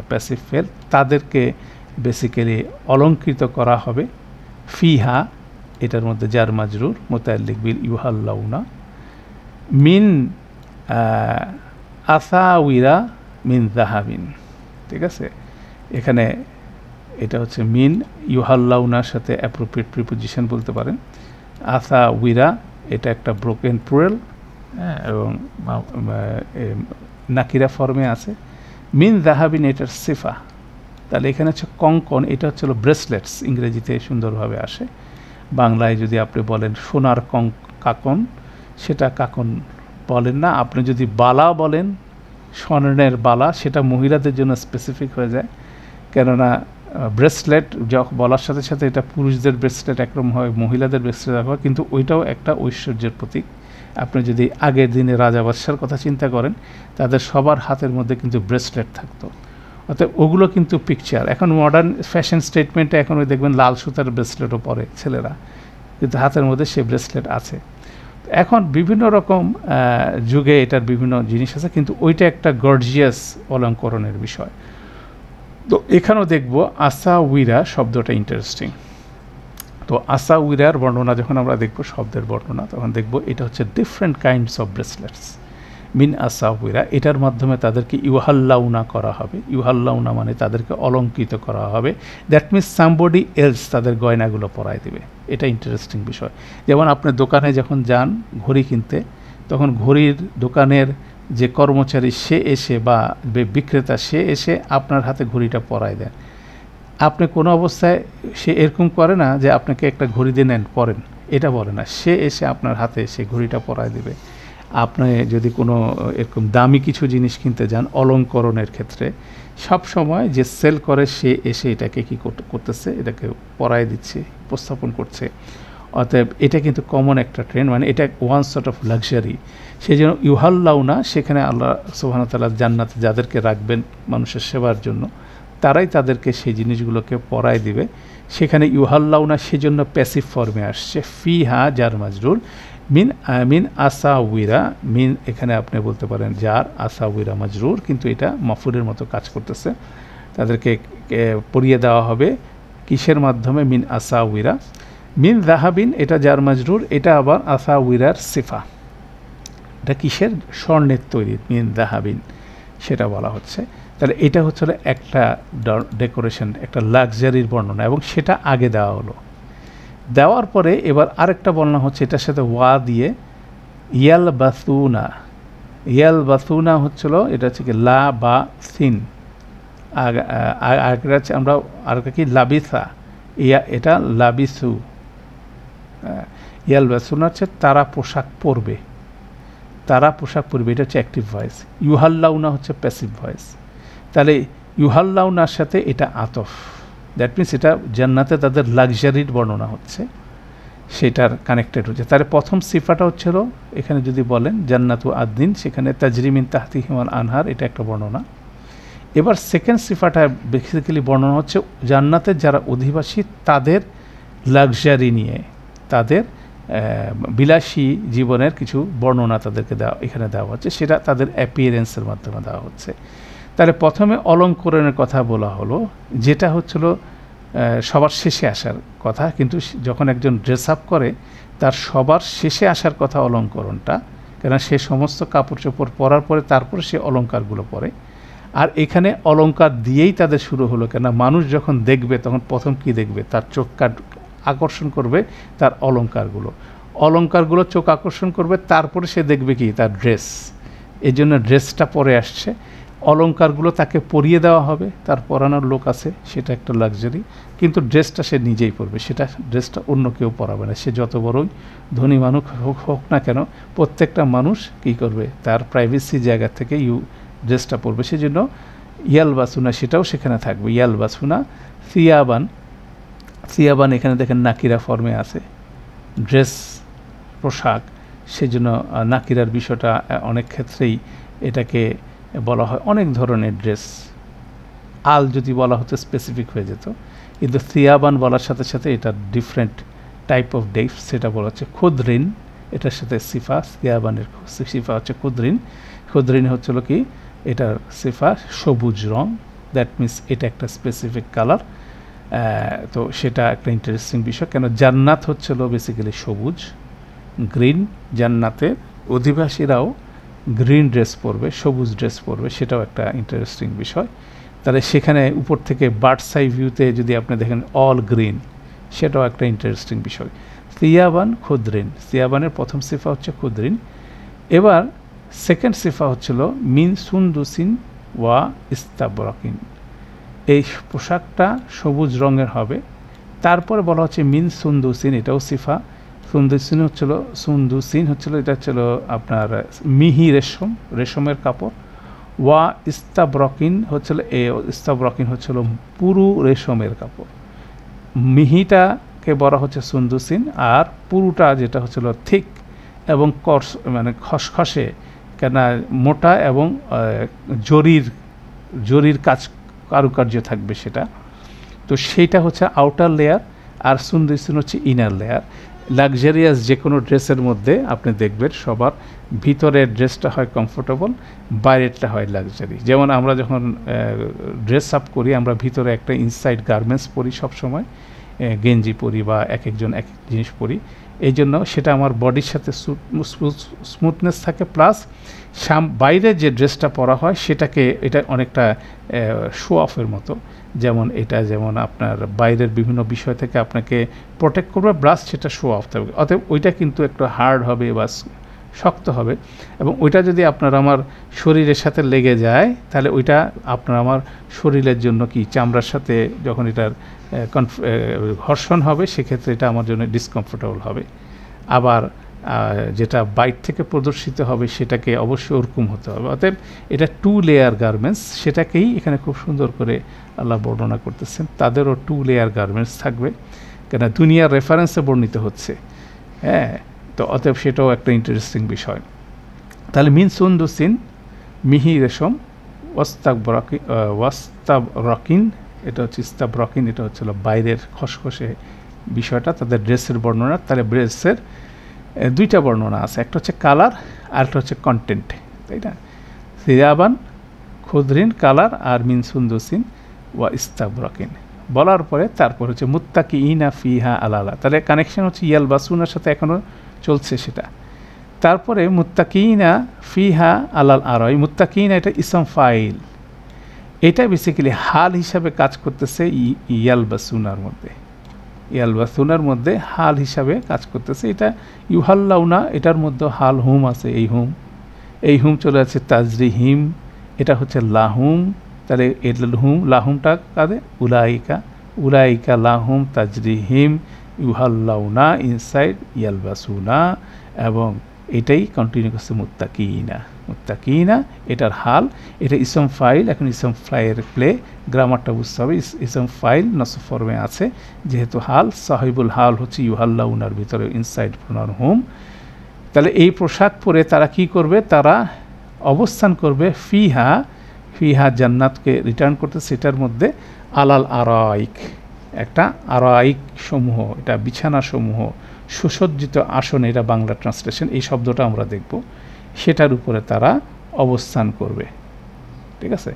প্যাসিভ ফেল তাদেরকে বেসিক্যালি অলঙ্কৃত করা হবে। ফিহা, এটার মধ্যে জার মাজরুর মোতাল্লিক বিল ইউহাল্লাউনা। মিন আসাউইরা মিন জাহাবিন ঠিক আছে? এখানে এটা হচ্ছে মিন, ইউহাল্লাউনার সাথে অ্যাপ্রোপ্রিয়েট প্রিপোজিশন বলতে পারেন। আসা উইরা, এটা একটা ব্রোকেন প্রুয়েল হ্যাঁ এবং নাকিরা ফর্মে আছে। মিন জাহাবিন এটার সিফা। তাহলে এখানে হচ্ছে কঙ্কন, এটা হচ্ছে ব্রেসলেটস ইংরেজিতে সুন্দরভাবে আসে। বাংলায় যদি আপনি বলেন সোনার কং, কাকন, সেটা কাকন বলেন না। আপনি যদি বালা বলেন স্বর্ণের বালা, সেটা মহিলাদের জন্য স্পেসিফিক হয়ে যায়। কেননা ব্রেসলেট যখন বলার সাথে সাথে এটা পুরুষদের ব্রেসলেট একরকম হয়, মহিলাদের ব্রেসলেট হয়, কিন্তু ওইটাও একটা ঐশ্বর্যের প্রতীক। আপনি যদি আগের দিনে রাজা বাদশার কথা চিন্তা করেন, তাদের সবার হাতের মধ্যে কিন্তু ব্রেসলেট থাকতো। অর্থাৎ ওগুলো কিন্তু পিকচার এখন মডার্ন ফ্যাশন স্টেটমেন্টে এখন ওই দেখবেন লাল সুতার ব্রেসলেটও পরে ছেলেরা। কিন্তু হাতের মধ্যে সে ব্রেসলেট আছে। এখন বিভিন্ন রকম যুগে এটার বিভিন্ন জিনিস আছে, কিন্তু ওইটা একটা গর্জিয়াস অলঙ্করণের বিষয়। তো এখানেও দেখব আসা উইরা শব্দটা ইন্টারেস্টিং তো আসা উইরার বর্ণনা, যখন আমরা দেখব শব্দের বর্ণনা, তখন দেখব এটা হচ্ছে different kinds of bracelets mean আসাউরা এটার মাধ্যমে তাদেরকে ইউহাল্লাউনা করা হবে। ইউহাল্লাউনা মানে তাদেরকে অলঙ্কৃত করা হবে। দ্যাট মিনস সামবডি এলস তাদের গয়নাগুলো পরায় দেবে। এটা ইন্টারেস্টিং বিষয়। যেমন আপনি দোকানে যখন যান ঘড়ি কিনতে, তখন ঘড়ির দোকানের যে কর্মচারী সে এসে বা বিক্রেতা সে এসে আপনার হাতে ঘড়িটা পরায় দেন। আপনি কোনো অবস্থায় সে এরকম করে না যে আপনাকে একটা ঘড়ি দিয়ে নেন, পরেন। এটা বলে না। সে এসে আপনার হাতে সে ঘড়িটা পরায় দেবে। আপনি যদি কোনো, এরকম দামি কিছু জিনিস কিনতে যান অলঙ্করণের ক্ষেত্রে, সব সময় যে সেল করে সে এসে এটাকে কি করতেছে, এটাকে পরায় দিচ্ছে, উপস্থাপন করছে। অতএব এটা কিন্তু কমন একটা ট্রেন্ড মানে এটা ওয়ান সর্ট অফ লাক্সারি সেই জন্য ইউহাল্লাও না, সেখানে আল্লাহ সুবাহতাল্লাহ জান্নাতে যাদেরকে রাখবেন মানুষের সেবার জন্য, তারাই তাদেরকে সেই জিনিসগুলোকে পরায় দিবে। সেখানে ইউহাল্লাও না, সেজন্য প্যাসিভ ফর্মে আসছে ফি হা জার মাজরুর মিন মিন আসা উইরা মিন এখানে আপনি বলতে পারেন যার আসা উইরা মাজরুর, কিন্তু এটা মাফুরের মতো কাজ করতেছে। তাদেরকে পড়িয়ে দেওয়া হবে কিসের মাধ্যমে? মিন আসা উইরা মিন জাহাবিন এটা যার মাজরুর, এটা আবার আসা উইরার সিফা। এটা কিসের? স্বর্ণের তৈরি, মিন জাহাবিন সেটা বলা হচ্ছে। তাহলে এটা হচ্ছে একটা ডেকোরেশন, একটা লাক্সারির বর্ণনা, এবং সেটা আগে দেওয়া হলো। দেওয়ার পরে এবার আরেকটা বর্ণনা হচ্ছে, এটার সাথে ওয়া দিয়ে ইয়াল বাসুনা ইয়াল বাসুনা হচ্ছিল, এটা হচ্ছে কি লা বা সিন। আগে আছে, আমরা আর কি লাবিসা। ইয়া, এটা লাবিসু। ইয়াল বাসুনা হচ্ছে তারা পোশাক পরবে। তারা পোশাক পরবে, এটা হচ্ছে অ্যাক্টিভ ভয়েস ইউহাল্লাউনা হচ্ছে প্যাসিভ ভয়েস তাহলে ইউহাল্লাউনার সাথে এটা আতফ। দ্যাট মিনস এটা জান্নাতে তাদের লাক্সারির বর্ণনা হচ্ছে, সেটার কানেক্টেড হচ্ছে। তার প্রথম সিফাটা হচ্ছিল এখানে যদি বলেন, জান্নাতু আদ্দিন, সেখানে তাজরিমিন তাহতি হিমাল আনহার, এটা একটা বর্ণনা। এবার সেকেন্ড সিফাটা বেসিক্যালি বর্ণনা হচ্ছে, জান্নাতের যারা অধিবাসী, তাদের লাক্সারি নিয়ে, তাদের বিলাসী জীবনের কিছু বর্ণনা তাদেরকে দেওয়া, এখানে দেওয়া হচ্ছে। সেটা তাদের অ্যাপিয়ারেন্সের মাধ্যমে দেওয়া হচ্ছে। তাহলে প্রথমে অলঙ্করণের কথা বলা হলো, যেটা হচ্ছিল সবার শেষে আসার কথা, কিন্তু যখন একজন ড্রেস আপ করে, তার সবার শেষে আসার কথা অলঙ্করণটা, কেননা সে সমস্ত কাপড় চোপড় পরার পরে তারপরে সে অলঙ্কারগুলো পরে। আর এখানে অলঙ্কার দিয়েই তাদের শুরু হলো কেন মানুষ যখন দেখবে, তখন প্রথম কি দেখবে? তার চোখ কাট আকর্ষণ করবে তার অলঙ্কারগুলো। অলঙ্কারগুলো চোখ আকর্ষণ করবে, তারপরে সে দেখবে কি? তার ড্রেস এই জন্য ড্রেসটা পরে আসছে। অলঙ্কারগুলো তাকে পরিয়ে দেওয়া হবে, তার পরানোর লোক আছে, সেটা একটা লাক্সারি কিন্তু ড্রেসটা সে নিজেই পরবে, সেটা ড্রেসটা অন্য কেউ পরাবে না, সে যত বড়ই ধনী মানুষ হোক হোক না কেন, প্রত্যেকটা মানুষ কী করবে, তার প্রাইভেসি জায়গা থেকে ইউ ড্রেসটা পরবে, সেজন্য ইয়াল বাসুনা সেটাও সেখানে থাকবে, ইয়াল বাসুনা সিয়াবান সিয়াবান এখানে দেখেন নাকিরা ফর্মে আছে, ড্রেস পোশাক, সেজন্য নাকিরার বিষয়টা অনেক ক্ষেত্রেই এটাকে বলা হয় অনেক ধরনের ড্রেস। আল যদি বলা হতো স্পেসিফিক হয়ে যেত, কিন্তু সিয়াবান বলার সাথে সাথে এটা ডিফারেন্ট টাইপ অফ ডেফ সেটা বলা হচ্ছে ক্ষুদ্রিন এটার সাথে সিফা, সিয়াবানের সিফা হচ্ছে ক্ষুদ্রিন ক্ষুদ্রিন হচ্ছিল কি এটার সিফা, সবুজ রং। দ্যাট মিনস এটা একটা স্পেসিফিক কালার তো সেটা একটা ইন্টারেস্টিং বিষয়। কেন জান্নাত হচ্ছিল বেসিক্যালি সবুজ গ্রিন জান্নাতের অধিবাসীরাও গ্রিন ড্রেস পরবে, সবুজ ড্রেস পরবে, সেটাও একটা ইন্টারেস্টিং বিষয়। তাহলে সেখানে উপর থেকে বার্ড সাই ভিউতে যদি আপনি দেখেন অল গ্রিন সেটাও একটা ইন্টারেস্টিং বিষয়। সিয়াবান ক্ষুদ্রিন, সিয়াবানের প্রথম সিফা হচ্ছে ক্ষুদ্রিন। এবার সেকেন্ড সিফা হচ্ছিল মিন সুন্দুসিন ওয়া ইস্তাবরকিন। এই পোশাকটা সবুজ রঙের হবে। তারপরে বলা হচ্ছে মিন সুন্দুসিন, এটাও সিফা। সুন্দুসিন হচ্ছিল সুন্দুসিন হচ্ছিল, এটা ছিল আপনার মিহি রেশম, রেশমের কাপড়। ওয়া ইস্তাবরকিন হচ্ছিল, এ ইস্তাবরকিন হচ্ছিল পুরু রেশমের কাপড়। মিহিটাকে বলা হচ্ছে সুন্দুসিন আর পুরুটা যেটা হচ্ছিল থিক এবং কর্স মানে খসখসে কেন মোটা এবং জরির জরির কাজ, কারুকার্য থাকবে সেটা। তো সেইটা হচ্ছে আউটার লেয়ার, আর সুন্দরসিন হচ্ছে ইনার লেয়ার। লাক্সারিয়াস যে কোনো ড্রেসের মধ্যে আপনি দেখবেন সবার ভিতরের ড্রেসটা হয় কমফোর্টেবল বাইরেরটা হয় লাক্সারি যেমন আমরা যখন ড্রেস আপ করি, আমরা ভিতরে একটা ইনসাইড গার্মেন্টস পরি সবসময় গেঞ্জি পরি বা এক একজন এক এক জিনিস পরি। এই জন্য সেটা আমার বডির সাথে স্মুথনেস থাকে প্লাস সাম, বাইরে যে ড্রেসটা পরা হয়, সেটাকে, এটা অনেকটা শো অফের মতো। যেমন এটা, যেমন আপনার বাইরের বিভিন্ন বিষয় থেকে আপনাকে প্রোটেক্ট করবে ব্রাশ সেটা শো অফ থাকবে। অতএব ওইটা কিন্তু একটু হার্ড হবে বা শক্ত হবে। এবং ওইটা যদি আপনার আমার শরীরের সাথে লেগে যায়, তাহলে ওইটা আপনার আমার শরীরের জন্য কি, চামড়ার সাথে যখন এটার ঘর্ষণ হবে, সেক্ষেত্রে এটা আমার জন্য ডিসকমফোর্টেবল হবে। আবার যেটা বাইট থেকে প্রদর্শিত হবে, সেটাকে অবশ্যই ওরকম হতে হবে। অতএব এটা টু লেয়ার গার্মেন্টস সেটাকেই এখানে খুব সুন্দর করে আল্লাহ বর্ণনা করতেছেন, তাদেরও টু লেয়ার গার্মেন্টস থাকবে। কেন দুনিয়ার রেফারেন্সে বর্ণিত হচ্ছে। হ্যাঁ তো অতএব সেটাও একটা ইন্টারেস্টিং বিষয়। তাহলে মিন সুন্দুসিন মিহি রেশম ওয়াস্তাব ওয়াস্তাব রকিন এটা হচ্ছে ইস্তাব রকিন এটা হচ্ছিল বাইরের খসখসে বিষয়টা, তাদের ড্রেসের বর্ণনা। তাহলে ড্রেসের দুইটা বর্ণনা আছে। একটা হচ্ছে কালার আর একটা হচ্ছে কন্টেন্ট তাই না? সিয়াবান ক্ষুদ্রিন কালার আর মিন সুন্দুসিন ওয়া ইস্তাব রকিন বলার পরে তারপর হচ্ছে মুত্তাকি ইনা ফিহা আলালা। তাহলে কানেকশন হচ্ছে ইয়াল বাসুনার সাথে এখনও চলছে সেটা। তারপরে মুত্তাকিনা ফিহা আলাল আরয় মুত্তাকিনা এটা ইসম ফাইল। এটা বেসিক্যালি হাল হিসাবে কাজ করতেছে ইয়াল বা সুনার মধ্যে। ইয়াল বা সুনার মধ্যে হাল হিসাবে কাজ করতেছে। এটা ইউহাল্লাউনা, এটার মধ্যে হাল হুম আছে, এই হুম। এই হুম চলে আছে তাজরি হিম এটা হচ্ছে লাহুম তাহলে এল হুম, লাহুমটা কাদের? উলাইকা। উলাইকা লাহুম তাজরি হিম ইউহাল্লাউনা ইনসাইড ইয়ালবাসুনা এবং এটাই কন্টিনিউ করছে মুত্তাকিনা। মুত্তাকিনা, এটার হাল, এটা ইসম ফাইল, এখন ইসম ফ্লাইয়ের প্লে গ্রামারটা বুঝতে হবে। ইসম ফাইল নস ফর্মে আছে, যেহেতু হাল, সাহিবুল হাল হচ্ছে ইউহাল্লাউনার ভিতরে ইনসাইড প্রনার হোম। তাহলে এই পোশাক পরে তারা কি করবে? তারা অবস্থান করবে ফিহা ফিহা জান্নাতকে রিটার্ন করতে, সেটার মধ্যে আলাল আরাইক, একটা আরাইক সমূহ, এটা বিছানা সমূহ, সুসজ্জিত আসন, এটা বাংলা ট্রান্সলেশন এই শব্দটা আমরা দেখব। সেটার উপরে তারা অবস্থান করবে। ঠিক আছে?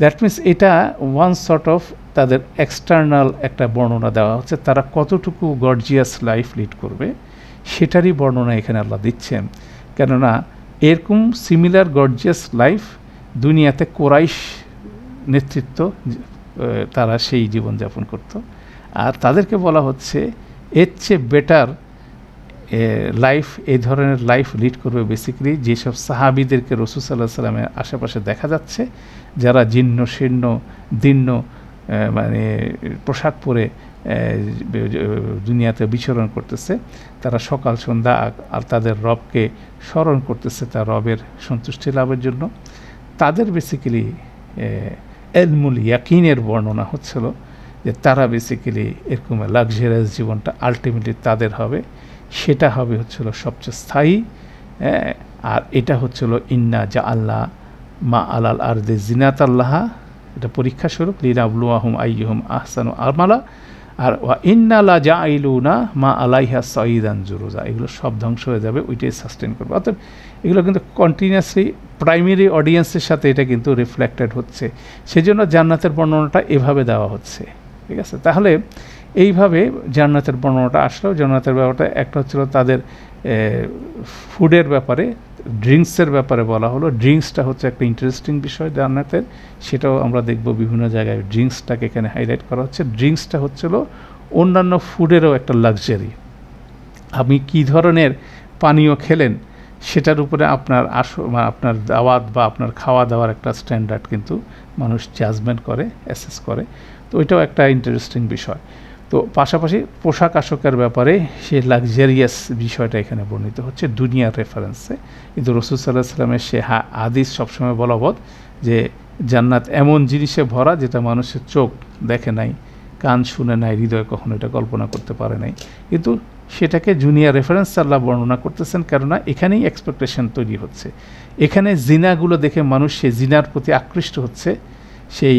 দ্যাট মিন্স এটা ওয়ান সর্ট অফ তাদের এক্সটার্নাল একটা বর্ণনা দেওয়া হচ্ছে। তারা কতটুকু গর্জিয়াস লাইফ লিড করবে, সেটারই বর্ণনা এখানে আল্লাহ দিচ্ছেন। কেননা, এরকম সিমিলার গর্জিয়াস লাইফ দুনিয়াতে কোরাইশ নেতৃত্ব তারা সেই জীবনযাপন করত। আর তাদেরকে বলা হচ্ছে, এর চেয়ে বেটার লাইফ এই ধরনের লাইফ লিড করবে বেসিক্যালি যেসব সাহাবিদেরকে রসুল সাল্লাহ সাল্লামের আশেপাশে দেখা যাচ্ছে, যারা জীর্ণ, শীর্ণ, দীর্ণ মানে পোশাক পরে দুনিয়াতে বিচরণ করতেছে, তারা সকাল, সন্ধ্যা, আর তাদের রবকে স্মরণ করতেছে তার রবের সন্তুষ্টি লাভের জন্য। তাদের বেসিক্যালি এলমুল ইয়াকিনের বর্ণনা হচ্ছিল যে তারা বেসিক্যালি এরকম লাক্সারিয়াস জীবনটা আলটিমেটলি তাদের হবে, সেটা হবে হচ্ছিল সবচেয়ে স্থায়ী আর এটা হচ্ছিল ইন্না জা আল্লাহ মা আলাল আর দে জিনাত আল্লাহা এটা পরীক্ষা স্বরূপ, লিনাবলুয়াহুম আইহুম আহসানু আমালা, আর ওয়া ইন্নালা যা আইলুনা মা আলাইহা সঈদান জুরুজা, এগুলো সব ধ্বংস হয়ে যাবে, ওইটাই সাস্টেন করবে। অর্থাৎ এগুলো কিন্তু কন্টিনিউয়াসলি প্রাইমারি অডিয়েন্সের সাথে এটা কিন্তু রিফ্লেক্টেড হচ্ছে। সেজন্য জান্নাতের বর্ণনাটা এভাবে দেওয়া হচ্ছে। ঠিক আছে? তাহলে এইভাবে জান্নাতের বর্ণনাটা আসলেও জান্নাতের ব্যাপারটা একটা হচ্ছিল তাদের ফুডের ব্যাপারে ড্রিঙ্কসের ব্যাপারে বলা হলো। ড্রিঙ্কসটা হচ্ছে একটা ইন্টারেস্টিং বিষয় জান্নাতের। সেটাও আমরা দেখব বিভিন্ন জায়গায় ড্রিঙ্কসটাকে এখানে হাইলাইট করা হচ্ছে। ড্রিঙ্কসটা হচ্ছিল অন্যান্য ফুডেরও একটা লাক্সারি আপনি কি ধরনের পানীয় খেলেন? সেটার উপরে আপনার আস আপনার দাওয়াত বা আপনার খাওয়া দাওয়ার একটা স্ট্যান্ডার্ড কিন্তু মানুষ জাজমেন্ট করে অ্যাসেস করে। তো ওইটাও একটা ইন্টারেস্টিং বিষয়। তো পাশাপাশি পোশাক আশকের ব্যাপারে সে লাক্সারিয়াস বিষয়টা এখানে বর্ণিত হচ্ছে দুনিয়ার রেফারেন্সে কিন্তু রসুল সাল্লাহ সাল্লামের সে হা আদিস সবসময় বলবৎ যে জান্নাত এমন জিনিসে ভরা যেটা মানুষের চোখ দেখে নাই, কান শুনে নাই, হৃদয় কখনো এটা কল্পনা করতে পারে নাই। কিন্তু সেটাকে জুনিয়র রেফারেন্স আল্লাহ বর্ণনা করতেছেন, কেননা এখানেই এক্সপেকটেশন তৈরি হচ্ছে। এখানে জিনাগুলো দেখে মানুষ সে জিনার প্রতি আকৃষ্ট হচ্ছে, সেই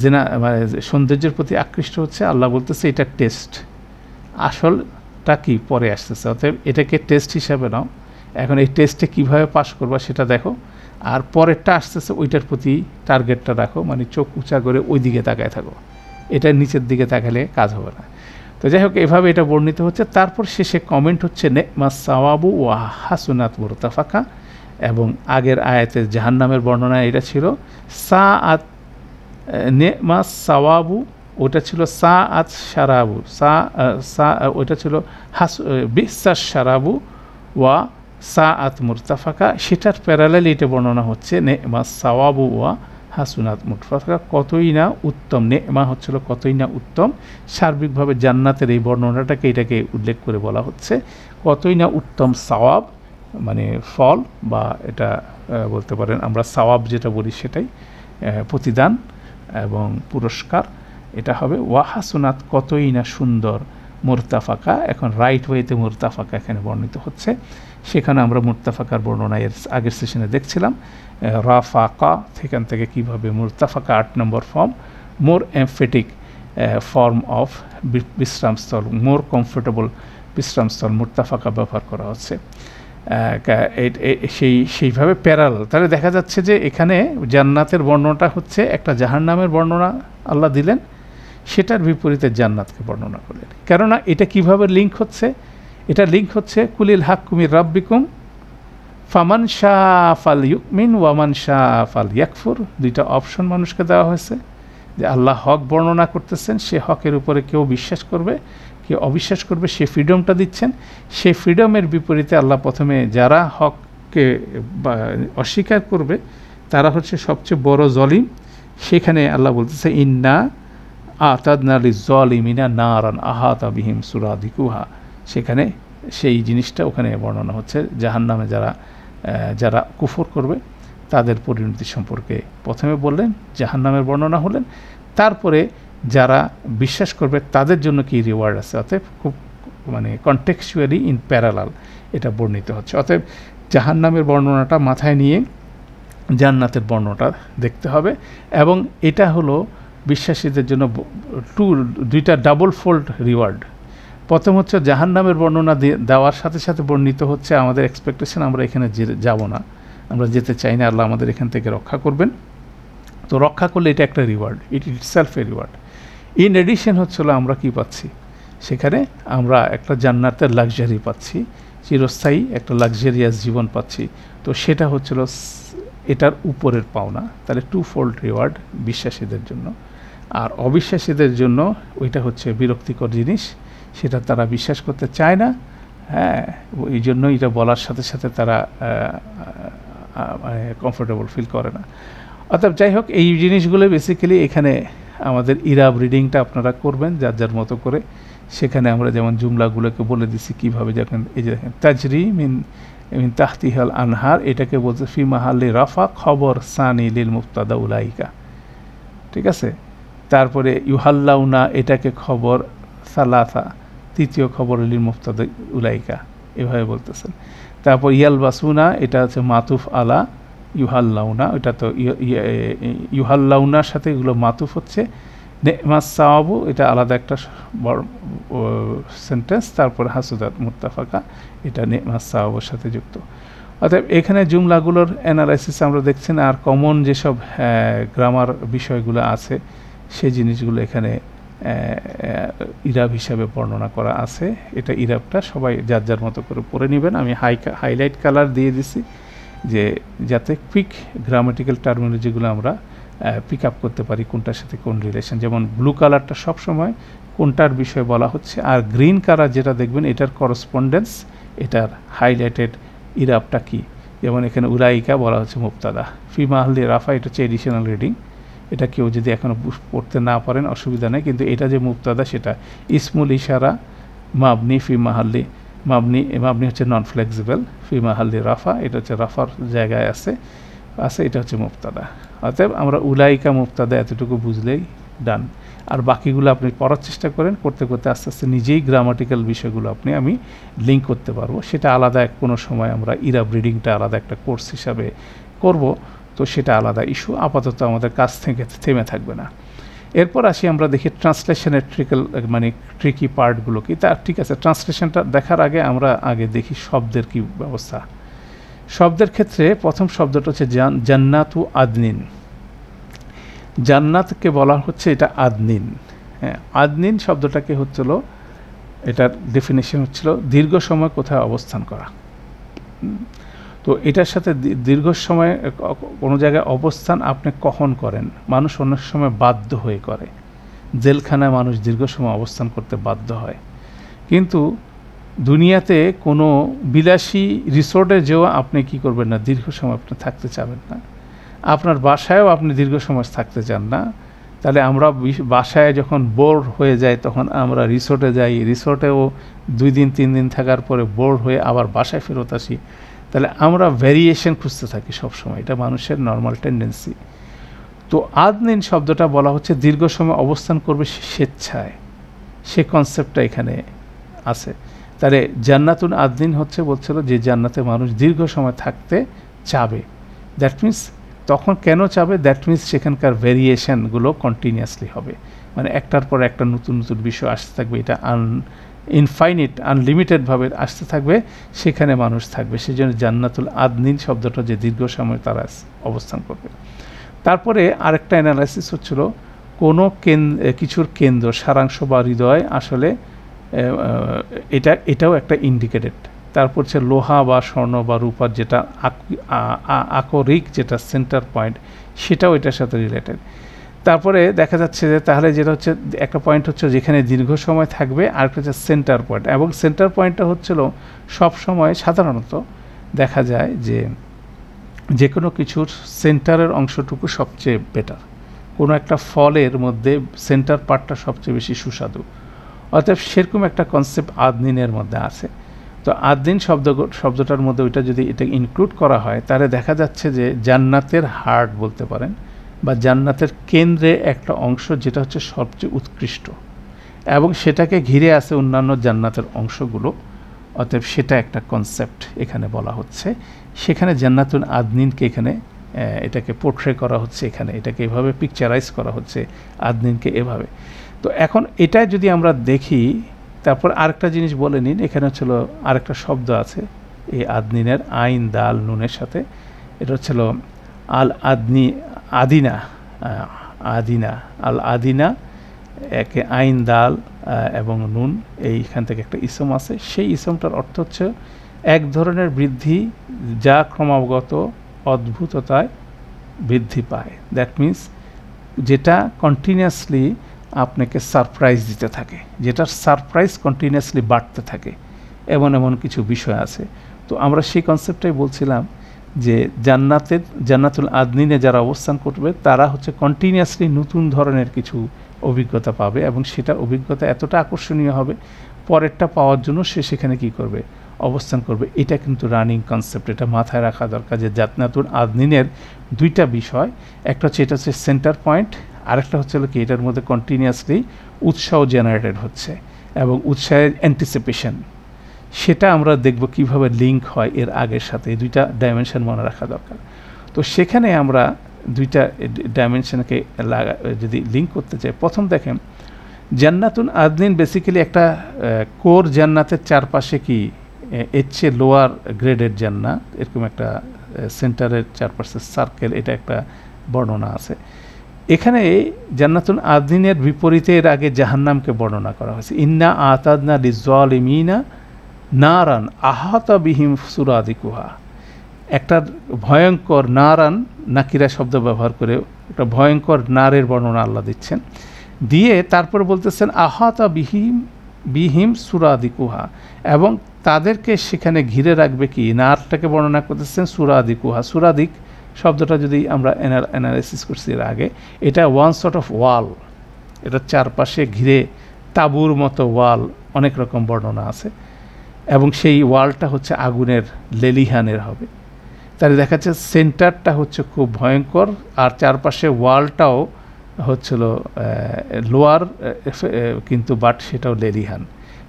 জিনা মানে সৌন্দর্যের প্রতি আকৃষ্ট হচ্ছে। আল্লাহ বলতেছে, এটা টেস্ট আসলটা কি পরে আসতেছে? অতএব এটাকে টেস্ট হিসাবে নাও। এখন এই টেস্টে কীভাবে পাস করবা সেটা দেখো। আর পরেরটা আসতেছে, ওইটার প্রতি টার্গেটটা রাখো। মানে চোখ উঁচা করে ওই দিকে তাকায় থাকো। এটা নিচের দিকে তাকালে কাজ হবে না। তো যাই হোক, এভাবে এটা বর্ণিত হচ্ছে। তারপর শেষে কমেন্ট হচ্ছে নে মা সাওয়াবু ও হাসুনাত মুরতাফাকা। এবং আগের আয়াতের জাহান্নামের বর্ণনা এটা ছিল সা আত নে মা সাওয়াবু, ওটা ছিল সা আত সারাবু সা সা, ওটা ছিল হাস বিশ্বাস সারাবু ওয়া সা আত মুরতাফাকা। সেটার প্যারালাল এটা বর্ণনা হচ্ছে নে মা সাওয়াবু ওয়া হাসুনাত মুরতাফাকা কতই না উত্তম নে মা হচ্ছিল কতই না উত্তম। সার্বিকভাবে জান্নাতের এই বর্ণনাটাকে এটাকে উল্লেখ করে বলা হচ্ছে। কতই না উত্তম সওয়াব মানে ফল বা এটা বলতে পারেন আমরা সাওয়াব যেটা বলি সেটাই প্রতিদান এবং পুরস্কার। এটা হবে ওয়াহাসুনাত কতই না সুন্দর মোরতাফাকা। এখন রাইট ওয়েতে মোরতাফাকা এখানে বর্ণিত হচ্ছে। সেখানে আমরা মোরতাফাকার বর্ণনা এর আগের সেশনে দেখছিলাম। রাফাকা, সেখান থেকে কীভাবে মোরতাফাকা আট নম্বর form more emphatic form of বিশ্রামস্থল more comfortable বিশ্রামস্থল মোরতাফাকা ব্যবহার করা হচ্ছে। সেই সেইভাবে প্যারাল তাহলে দেখা যাচ্ছে যে এখানে জান্নাতের বর্ণনাটা হচ্ছে একটা জাহান্নামের বর্ণনা আল্লাহ দিলেন, সেটার বিপরীতে জান্নাতকে বর্ণনা করলেন। কেননা এটা কীভাবে লিঙ্ক হচ্ছে? এটা লিঙ্ক হচ্ছে, কুলিল হাক কুমির রাব্বিকুম ফামান শাহ ফাল ইউকমিন ওয়ামান শাহ ফাল ইয়াকফুর। দুইটা অপশন মানুষকে দেওয়া হয়েছে যে আল্লাহ হক বর্ণনা করতেছেন, সে হকের উপরে কেউ বিশ্বাস করবে, কেউ অবিশ্বাস করবে, সে ফ্রিডমটা দিচ্ছেন। সে ফ্রিডমের বিপরীতে আল্লাহ প্রথমে যারা হককে অস্বীকার করবে, তারা হচ্ছে সবচেয়ে বড় জলিম। সেখানে আল্লাহ বলতেছে, ইন্না আতাদনালি জলিমিনা নারান আহাতা বিহিম সুরাদিকুহা। সেখানে সেই জিনিসটা ওখানে বর্ণনা হচ্ছে জাহান নামে যারা যারা কুফর করবে, তাদের পরিণতি সম্পর্কে প্রথমে বললেন জাহান নামের বর্ণনা হলেন। তারপরে যারা বিশ্বাস করবে, তাদের জন্য কি রিওয়ার্ড আছে? অতএব খুব মানে কন্টেক্সুয়ালি ইন প্যারালাল এটা বর্ণিত হচ্ছে। অতএব জাহান নামের বর্ণনাটা মাথায় নিয়ে জান্নাতের বর্ণটা দেখতে হবে এবং এটা হলো বিশ্বাসীদের জন্য টু দুইটা ডাবল ফোল্ড রিওয়ার্ড প্রথম হচ্ছে জাহান নামের বর্ণনা দেওয়ার সাথে সাথে বর্ণিত হচ্ছে আমাদের এক্সপেকটেশন আমরা এখানে যাব না। আমরা যেতে চাই না, আল্লাহ আমাদের এখান থেকে রক্ষা করবেন। তো রক্ষা করলে এটা একটা reward it itself a reward in addition হচ্ছিল আমরা কি পাচ্ছি? সেখানে আমরা একটা জান্নাতের লাক্সারি পাচ্ছি, চিরস্থায়ী একটা লাক্সারিয়াস জীবন পাচ্ছি। তো সেটা হচ্ছিল এটার উপরের পাওনা, তাহলে টু ফোল্ড রিওয়ার্ড বিশ্বাসীদের জন্য। আর অবিশ্বাসীদের জন্য ওইটা হচ্ছে বিরক্তিকর জিনিস সেটা তারা বিশ্বাস করতে চায় না। হ্যাঁ এই জন্য এটা বলার সাথে সাথে তারা মানে কমফোর্টেবল ফিল করে না। অর্থাৎ যাই হোক, এই জিনিসগুলো বেসিক্যালি এখানে আমাদের ইরাব রিডিংটা আপনারা করবেন, যার যার মতো করে। সেখানে আমরা যেমন জুমলাগুলোকে বলে দিছি, কীভাবে যখন এই যে দেখেন, তাজরি মিন মিন তাহতিহাল আনহার এটাকে বলছে, ফি মাহাল্লি রাফা খবর সানি লিল মুফতাদা উলাইকা ঠিক আছে? তারপরে, ইউহাল্লাউনা এটাকে খবর সালাথা তৃতীয় খবর লিল মুফতাদা উলাইকা, এভাবে বলতেছেন। তারপর ইয়াল বাসুনা এটা হচ্ছে মাতুফ আলা ইউহাল্লাউনা, ওটা তো ইউহাল্লাউনার সাথে এগুলো মাতুফ হচ্ছে। নেমাস সাওয়াবু, এটা আলাদা একটা সেন্টেন্স, তারপর হাসুদাত মুত্তাফাকা, এটা নেমাস সাওয়াবুর সাথে যুক্ত। অতএব এখানে জুমলাগুলোর অ্যানালাইসিস আমরা দেখছেন আর কমন যেসব গ্রামার বিষয়গুলো আছে, সেই জিনিসগুলো এখানে ইরাব হিসাবে বর্ণনা করা আছে। এটা ইরাবটা সবাই যার যার মতো করে পড়ে নেবেন। আমি হাই হাইলাইট কালার দিয়ে দিছি যে যাতে কুইক গ্রামাটিক্যাল টার্মিনোলজিগুলো আমরা পিক আপ করতে পারি কোনটার সাথে কোন রিলেশন যেমন ব্লু কালারটা সবসময় কোনটার বিষয়ে বলা হচ্ছে, আর গ্রিন কালার যেটা দেখবেন, এটার করসপন্ডেন্স এটার হাইলাইটেড ইরাবটা কি? যেমন এখানে উরাইকা বলা হচ্ছে মুক্তাদা ফি মাহলি রাফা, এটা হচ্ছে এডিশনাল রিডিং এটা কেউ যদি এখনও পড়তে না পারেন, অসুবিধা নেই। কিন্তু এটা যে মুক্তাদা, সেটা ইসমুল ইশারা, মাবনি ফি মাহাল্লি, মাবনি মাবনি হচ্ছে নন ফ্লেক্সিবল ফি মাহাল্লি রাফা, এটা হচ্ছে রাফার জায়গায় আছে আছে, এটা হচ্ছে মুক্তাদা। অতএব আমরা উলাইকা মুক্তাদা এতটুকু বুঝলেই ডান। আর বাকিগুলো আপনি পড়ার চেষ্টা করেন, করতে করতে আস্তে আস্তে নিজেই গ্রামাটিক্যাল বিষয়গুলো আপনি, আমি লিঙ্ক করতে পারব। সেটা আলাদা এক কোনো সময় আমরা ইরা ব্রিডিংটা আলাদা একটা কোর্স হিসাবে করব। তো সেটা আলাদা ইস্যু, আপাতত আমাদের কাছ থেকে থেমে থাকবে না। এরপর আসি আমরা দেখি ট্রান্সলেশনের ট্রিকেল মানে ট্রিকি পার্টগুলো কি তা ঠিক আছে, ট্রান্সলেশনটা দেখার আগে আমরা আগে দেখি শব্দের কি ব্যবস্থা। শব্দের ক্ষেত্রে প্রথম শব্দটা হচ্ছে জান্নাতু আদনিন। জান্নাতকে বলা হচ্ছে এটা আদনিন। হ্যাঁ আদনিন শব্দটাকে হচ্ছিল, এটার ডেফিনেশন হচ্ছিল দীর্ঘ সময় কোথায় অবস্থান করা। তো এটার সাথে দীর্ঘ সময় কোনো জায়গায় অবস্থান আপনি কখন করেন? মানুষ অনেক সময় বাধ্য হয়ে করে। জেলখানায় মানুষ দীর্ঘ সময় অবস্থান করতে বাধ্য হয়। কিন্তু দুনিয়াতে কোনো বিলাসী রিসোর্টে যেও আপনি কি করবেন না? দীর্ঘ সময় আপনি থাকতে চাবেন না। আপনার বাসায়ও আপনি দীর্ঘ সময় থাকতে চান না। তাহলে আমরা বাসায় যখন বোর হয়ে যায় তখন আমরা রিসোর্টে যাই। রিসোর্টেও দুই দিন, তিন দিন থাকার পরে বোর হয়ে আবার বাসায় ফেরত আসি। তাহলে আমরা ভ্যারিয়েশন খুঁজতে থাকি সবসময়, এটা মানুষের নর্মাল টেন্ডেন্সি তো আদনিন শব্দটা বলা হচ্ছে দীর্ঘ সময় অবস্থান করবে স্বেচ্ছায়। সে কনসেপ্টটা এখানে আছে। তাহলে জান্নাতুন আদনিন হচ্ছে বলছিল যে জান্নাতে মানুষ দীর্ঘ সময় থাকতে চাবে। দ্যাট মিন্স তখন কেন চাবে? দ্যাট মিন্স সেখানকার ভেরিয়েশনগুলো কন্টিনিউয়াসলি হবে। মানে একটার পর একটা নতুন নতুন বিষয় আসতে থাকবে, এটা আন ইনফাইনিট আনলিমিটেডভাবে আসতে থাকবে, সেখানে মানুষ থাকবে। সেই জন্য জান্নাতুল আদনিন শব্দটা যে দীর্ঘ সময় তারা অবস্থান করবে। তারপরে আরেকটা অ্যানালাইসিস হচ্ছিল, কোনো কিছুর কেন্দ্র, সারাংশ বা হৃদয় আসলে এটা, এটাও একটা ইন্ডিকেটেড তারপর হচ্ছে লোহা বা স্বর্ণ বা রূপার যেটা আকরিক যেটা সেন্টার পয়েন্ট সেটাও এটার সাথে রিলেটেড তারপরে দেখা যাচ্ছে যে তাহলে যেটা হচ্ছে, একটা পয়েন্ট হচ্ছে যেখানে দীর্ঘ সময় থাকবে আর একটা হচ্ছে সেন্টার পয়েন্ট এবং সেন্টার পয়েন্টটা হচ্ছিল সব সময় সাধারণত দেখা যায় যে যে কোনো কিছুর সেন্টারের অংশটুকু সবচেয়ে বেটার কোনো একটা ফলের মধ্যে সেন্টার পার্টটা সবচেয়ে বেশি সুস্বাদু। অর্থাৎ সেরকম একটা কনসেপ্ট আদনিনের মধ্যে আছে। তো আদিন শব্দ, শব্দটার মধ্যে ওইটা যদি এটা ইনক্লুড করা হয়, তাহলে দেখা যাচ্ছে যে জান্নাতের হার্ট বলতে পারেন বা জান্নাতের কেন্দ্রে একটা অংশ যেটা হচ্ছে সবচেয়ে উৎকৃষ্ট। এবং সেটাকে ঘিরে আছে অন্যান্য জান্নাতের অংশগুলো। অতএব সেটা একটা কনসেপ্ট এখানে বলা হচ্ছে। সেখানে জান্নাতুন আদনিনকে এখানে এটাকে পোর্ট্রে করা হচ্ছে এখানে। এটাকে এভাবে পিকচারাইজ করা হচ্ছে আদনিনকে এভাবে। তো এখন এটা যদি আমরা দেখি, তারপর আরেকটা জিনিস বলে নিন, এখানে হচ্ছিল আরেকটা শব্দ আছে, এই আদনিনের আইন, দাল, নুনের সাথে। এটা হচ্ছিল আল আদনি আদিনা আদিনা, আল আদিনা, একে আইন, দাল এবং নুন, এইখান থেকে একটা ইসম আছে। সেই ইসমটার অর্থ হচ্ছে এক ধরনের বৃদ্ধি যা ক্রমাগত অদ্ভুততায় বৃদ্ধি পায়। দ্যাট মিন্স যেটা কন্টিনিউয়াসলি আপনাকে সারপ্রাইজ দিতে থাকে, যেটার সারপ্রাইজ কন্টিনিউয়াসলি বাড়তে থাকে, এমন এমন কিছু বিষয় আছে। তো আমরা সেই কনসেপ্টটাই বলছিলাম যে জান্নাতের, জান্নাতুল আদনিনে যারা অবস্থান করবে, তারা হচ্ছে কন্টিনিউয়াসলি নতুন ধরনের কিছু অভিজ্ঞতা পাবে এবং সেটা অভিজ্ঞতা এতটা আকর্ষণীয় হবে, পরেরটা পাওয়ার জন্য সে সেখানে কি করবে? অবস্থান করবে। এটা কিন্তু রানিং কনসেপ্ট এটা মাথায় রাখা দরকার যে জাতনাতুল আদনিনের দুইটা বিষয়, একটা হচ্ছে এটা হচ্ছে সেন্টার পয়েন্ট আরেকটা হচ্ছে কি, এটার মধ্যে কন্টিনিউয়াসলি উৎসাহ জেনারেটেড হচ্ছে এবং উৎসাহের অ্যান্টিসিপেশন সেটা আমরা দেখব কীভাবে লিঙ্ক হয় এর আগের সাথে। এই দুইটা ডাইমেনশন মনে রাখা দরকার। তো সেখানে আমরা দুইটা ডাইমেনশনকে লাগা, যদি লিঙ্ক করতে চাই, প্রথম দেখেন, জান্নাতুন আদনিন বেসিক্যালি একটা কোর জান্নাতের চারপাশে কি এর লোয়ার গ্রেডের জান্নাত, এরকম একটা সেন্টারের চারপাশে সার্কেল এটা একটা বর্ণনা আছে। এখানে জান্নাতুন আদিনের বিপরীতে এর আগে জাহান্নামকে বর্ণনা করা হয়েছে। ইন্না আতাদনা লিজলিমিনা নারান, আহতা বিহিম সুরাদিকুহা একটা ভয়ঙ্কর নারান নাকিরা শব্দ ব্যবহার করে একটা ভয়ঙ্কর নারের বর্ণনা আল্লাহ দিচ্ছেন। দিয়ে তারপর বলতেছেন, আহাতা বিহিম বিহিম সুরাদিকুহা এবং তাদেরকে সেখানে ঘিরে রাখবে কি? নারটাকে বর্ণনা করতেছেন সুরাদিকুহা সুরাদিক শব্দটা যদি আমরা অ্যানালাইসিস করছি এর আগে, এটা ওয়ান সর্ট অফ ওয়াল এটা চারপাশে ঘিরে তাবুর মতো ওয়াল অনেক রকম বর্ণনা আছে। এবং সেই ওয়ালটা হচ্ছে আগুনের লেলিহানের হবে। তাহলে দেখা যাচ্ছে সেন্টারটা হচ্ছে খুব ভয়ঙ্কর, আর চারপাশে ওয়ালটাও হচ্ছিল লোয়ার কিন্তু বাট সেটাও লেলিহান।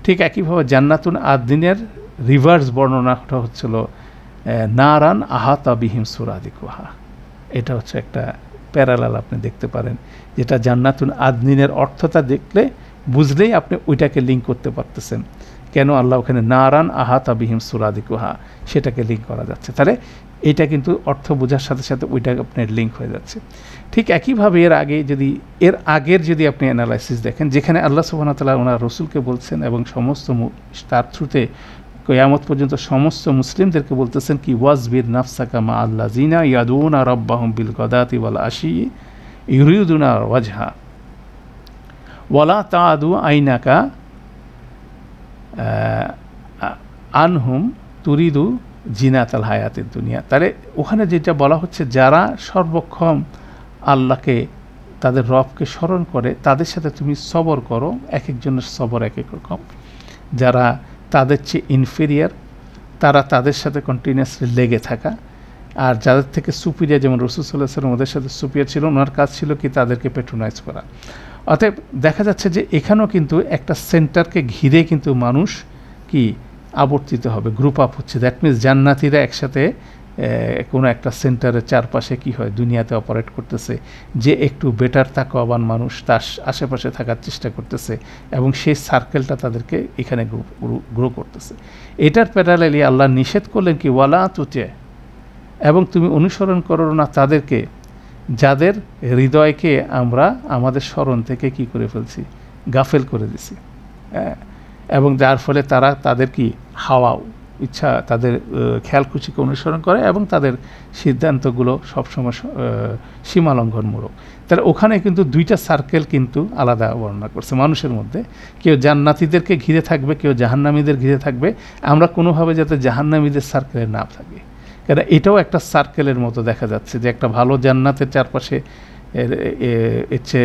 ঠিক একইভাবে জান্নাতুন আদিনের রিভার্স বর্ণনাটা হচ্ছিল নারান আহাতা বিহিম সুরাদিকুহা। এটা হচ্ছে একটা প্যারালাল আপনি দেখতে পারেন, যেটা জান্নাতুন আদনিনের অর্থটা দেখলে বুঝলেই আপনি ওইটাকে লিঙ্ক করতে পারতেছেন। কেন আল্লাহ ওখানে নারান আহাতা বিহিম সুরাদিকুহা? সেটাকে লিঙ্ক করা যাচ্ছে। তাহলে এটা কিন্তু অর্থ বোঝার সাথে সাথে ওইটা আপনার লিঙ্ক হয়ে যাচ্ছে। ঠিক একইভাবে এর আগে যদি, এর আগের যদি আপনি অ্যানালাইসিস দেখেন, যেখানে আল্লাহ সুবাহতাল্লাহ ওনার রসুলকে বলছেন এবং সমস্ত তার থ্রুতে কয়ামত পর্যন্ত সমস্ত মুসলিমদেরকে বলতেছেন কি ওয়াজবির নাফসাকা মা আল্লাহ জিনা ইয়াদুনা রব্বাহম বিল গদাতি ওয়াল আশি ইউরিউদুনা ওয়াজহা। ওয়ালা তা তাদু আইনাকা আনহুম তুরিদু জিনাত জিনাতাল হায়াতের দুনিয়া। তাহলে ওখানে যেটা বলা হচ্ছে, যারা সর্বক্ষম আল্লাহকে, তাদের রবকে স্মরণ করে, তাদের সাথে তুমি সবর করো এক একজনের সবর এক এক রকম যারা তাদের চেয়ে ইনফেরিয়ার তারা তাদের সাথে কন্টিনিউয়াসলি লেগে থাকা। আর যাদের থেকে সুপিরিয়ার যেমন রসুল সাল্লাহ সাল্লাম ওদের সাথে সুপিরিয়ার ছিল ওনার কাজ ছিল কি? তাদেরকে পেট্রোনাইজ করা। অতএব দেখা যাচ্ছে যে এখানেও কিন্তু একটা সেন্টারকে ঘিরে কিন্তু মানুষ কি আবর্তিত হবে গ্রুপ আপ হচ্ছে। দ্যাট মিনস জান্নাতিরা একসাথে কোনো একটা সেন্টারের চারপাশে কি হয়, দুনিয়াতে অপারেট করতেছে। যে একটু বেটার তাকওয়াবান মানুষ তার আশেপাশে থাকার চেষ্টা করতেছে এবং সেই সার্কেলটা তাদেরকে এখানে গ্রো করতেছে। এটার প্যারালেলি আল্লাহ নিষেধ করলেন কি, ওয়ালা তুচে এবং তুমি অনুসরণ করো না তাদেরকে। যাদের হৃদয়কে আমরা আমাদের স্মরণ থেকে কি করে ফেলছি? গাফেল করে দিছি। হ্যাঁ এবং যার ফলে তারা তাদের কি হাওয়াও ইচ্ছা, তাদের খেয়াল খুশিকে অনুসরণ করে এবং তাদের সিদ্ধান্তগুলো সবসময় সীমালঙ্ঘনমূলক। তাহলে ওখানে কিন্তু দুইটা সার্কেল কিন্তু আলাদা বর্ণনা করছে মানুষের মধ্যে। কেউ জান্নাতিদেরকে ঘিরে থাকবে, কেউ জাহান্নামীদের ঘিরে থাকবে। আমরা কোনোভাবে যাতে জাহান্নামীদের সার্কেলে না থাকি। কেন, এটাও একটা সার্কেলের মতো দেখা যাচ্ছে যে একটা ভালো জান্নাতের চারপাশে হচ্ছে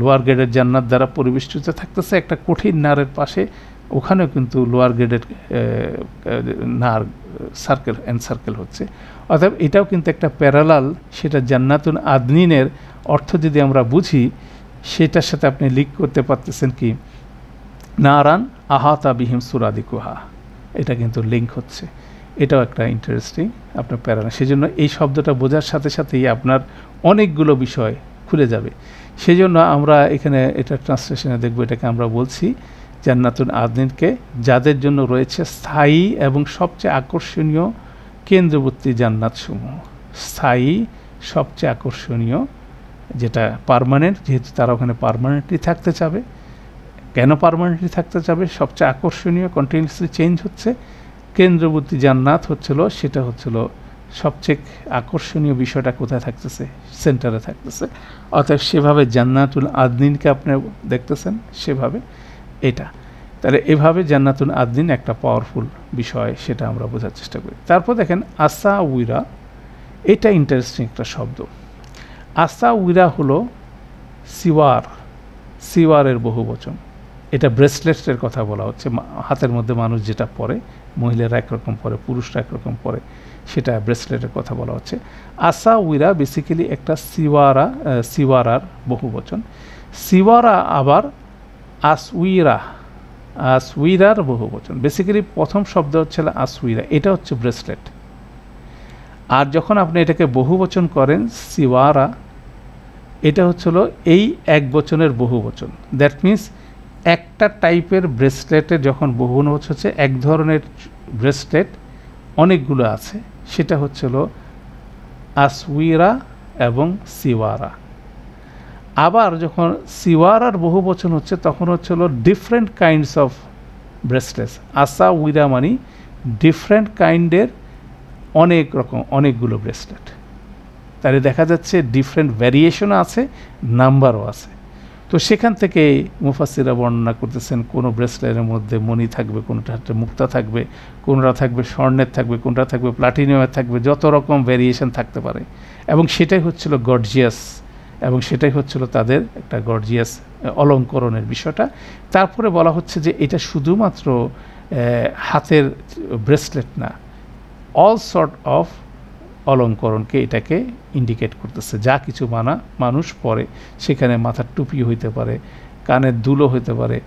লোয়ার গ্রেডের জান্নাত দ্বারা পরিবেষ্টিত থাকতেছে, একটা কঠিন নারের পাশে, ওখানেও কিন্তু লোয়ার গ্রেডের নার সার্কেল অ্যান্ড সার্কেল হচ্ছে। অর্থাৎ এটাও কিন্তু একটা প্যারালাল সেটা জান্নাতুন আদনিনের অর্থ যদি আমরা বুঝি, সেটার সাথে আপনি লিক করতে পারতেছেন কি, নারান আহাতা বিহিম সুরাদি কুহা এটা কিন্তু লিঙ্ক হচ্ছে। এটাও একটা ইন্টারেস্টিং আপনার প্যারানা সেই জন্য এই শব্দটা বোঝার সাথে সাথেই আপনার অনেকগুলো বিষয় খুলে যাবে। সেই জন্য আমরা এখানে এটা ট্রান্সলেশনে দেখব, এটাকে আমরা বলছি জান্নাতুন আদনিনকে, যাদের জন্য রয়েছে স্থায়ী এবং সবচেয়ে আকর্ষণীয় কেন্দ্রবর্তী জান্নাতসমূহ। স্থায়ী, সবচেয়ে আকর্ষণীয়, যেটা পারমানেন্ট যেহেতু তারা ওখানে পারমানেন্টলি থাকতে চাবে। কেন পারমানেন্টলি থাকতে চাবে? সবচেয়ে আকর্ষণীয় কন্টিনিউসলি চেঞ্জ হচ্ছে। কেন্দ্রবর্তী জান্নাত হচ্ছিল, সেটা হচ্ছিল সবচেয়ে আকর্ষণীয় বিষয়টা কোথায় থাকতেছে? সেন্টারে থাকতেছে। অর্থাৎ সেভাবে জান্নাতুল আদনিনকে আপনি দেখতেছেন, সেভাবে এটা। তাহলে এভাবে জান্নাতুল আদনিন একটা পাওয়ারফুল বিষয়, সেটা আমরা বোঝার চেষ্টা করি। তারপর দেখেন আসা উইরা এটা ইন্টারেস্টিং একটা শব্দ। আসা উইরা হলো সিওয়ার, সিওয়ারের বহু বচন এটা ব্রেসলেটের কথা বলা হচ্ছে হাতের মধ্যে মানুষ যেটা পরে মহিলারা একরকম পরে, পুরুষরা একরকম পরে, সেটা ব্রেসলেটের কথা বলা হচ্ছে। আসা উইরা বেসিক্যালি একটা সিওয়ারা সিওয়ারার বহু বচন। সিওয়ারা আবার আসউইরা, আসউইরার বহু বচন। বেসিক্যালি প্রথম শব্দ হচ্ছে আসউইরা, এটা হচ্ছে ব্রেসলেট। আর যখন আপনি এটাকে বহু বচন করেন, সিওয়ারা, এটা হচ্ছিল এই এক বচনের বহু বচন। দ্যাট মিন্স একটা টাইপের ব্রেসলেটের যখন বহু বচন হচ্ছে এক ধরনের ব্রেসলেট অনেকগুলো আছে। সেটা হচ্ছিল আসউইরা এবং সিওয়ারা। আবার যখন সিওয়ারার বহু বচন হচ্ছে, তখন হচ্ছিল ডিফারেন্ট কাইন্ডস অফ ব্রেসলেটস আসা উইরা মানি ডিফারেন্ট কাইন্ডের অনেক রকম, অনেকগুলো ব্রেসলেট। তাহলে দেখা যাচ্ছে ডিফারেন্ট ভ্যারিয়েশনও আছে নাম্বারও আছে। তো সেখান থেকে মুফাসিরা বর্ণনা করতেছেন, কোনো ব্রেসলেটের মধ্যে মণি থাকবে, কোনোটা মুক্তা থাকবে, কোনটা থাকবে স্বর্ণের থাকবে, কোনটা থাকবে প্লাটিনিয়ামের থাকবে, যত রকম ভ্যারিয়েশন থাকতে পারে। এবং সেটাই হচ্ছিল গর্জিয়াস এবং সেটাই হচ্ছিল তাদের একটা গর্জিয়াস অলঙ্করণের বিষয়টা। তারপরে বলা হচ্ছে যে এটা শুধুমাত্র হাতের ব্রেসলেট না অল সর্ট অফ অলঙ্করণকে এটাকে ইন্ডিকেট করতেছে। যা কিছু মানা মানুষ পরে, সেখানে মাথার টুপি হইতে পারে, কানের দুলো হতে পারে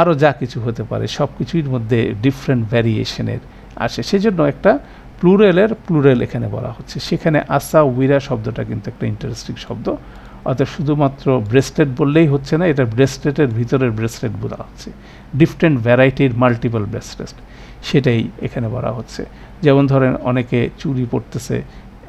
আরও যা কিছু হতে পারে সব কিছুর মধ্যে ডিফারেন্ট ভ্যারিয়েশনের আসে। সেজন্য একটা প্লুরেলের প্লুরেল এখানে বলা হচ্ছে। সেখানে আসা উইরা শব্দটা কিন্তু একটা ইন্টারেস্টিং শব্দ। অর্থাৎ শুধুমাত্র ব্রেসলেট বললেই হচ্ছে না, এটা ব্রেসলেটের ভিতরের ব্রেসলেট বলা হচ্ছে। ডিফারেন্ট ভ্যারাইটির মাল্টিপল ব্রেসলেট সেটাই এখানে বলা হচ্ছে। যেমন ধরেন অনেকে চুরি পড়তেছে,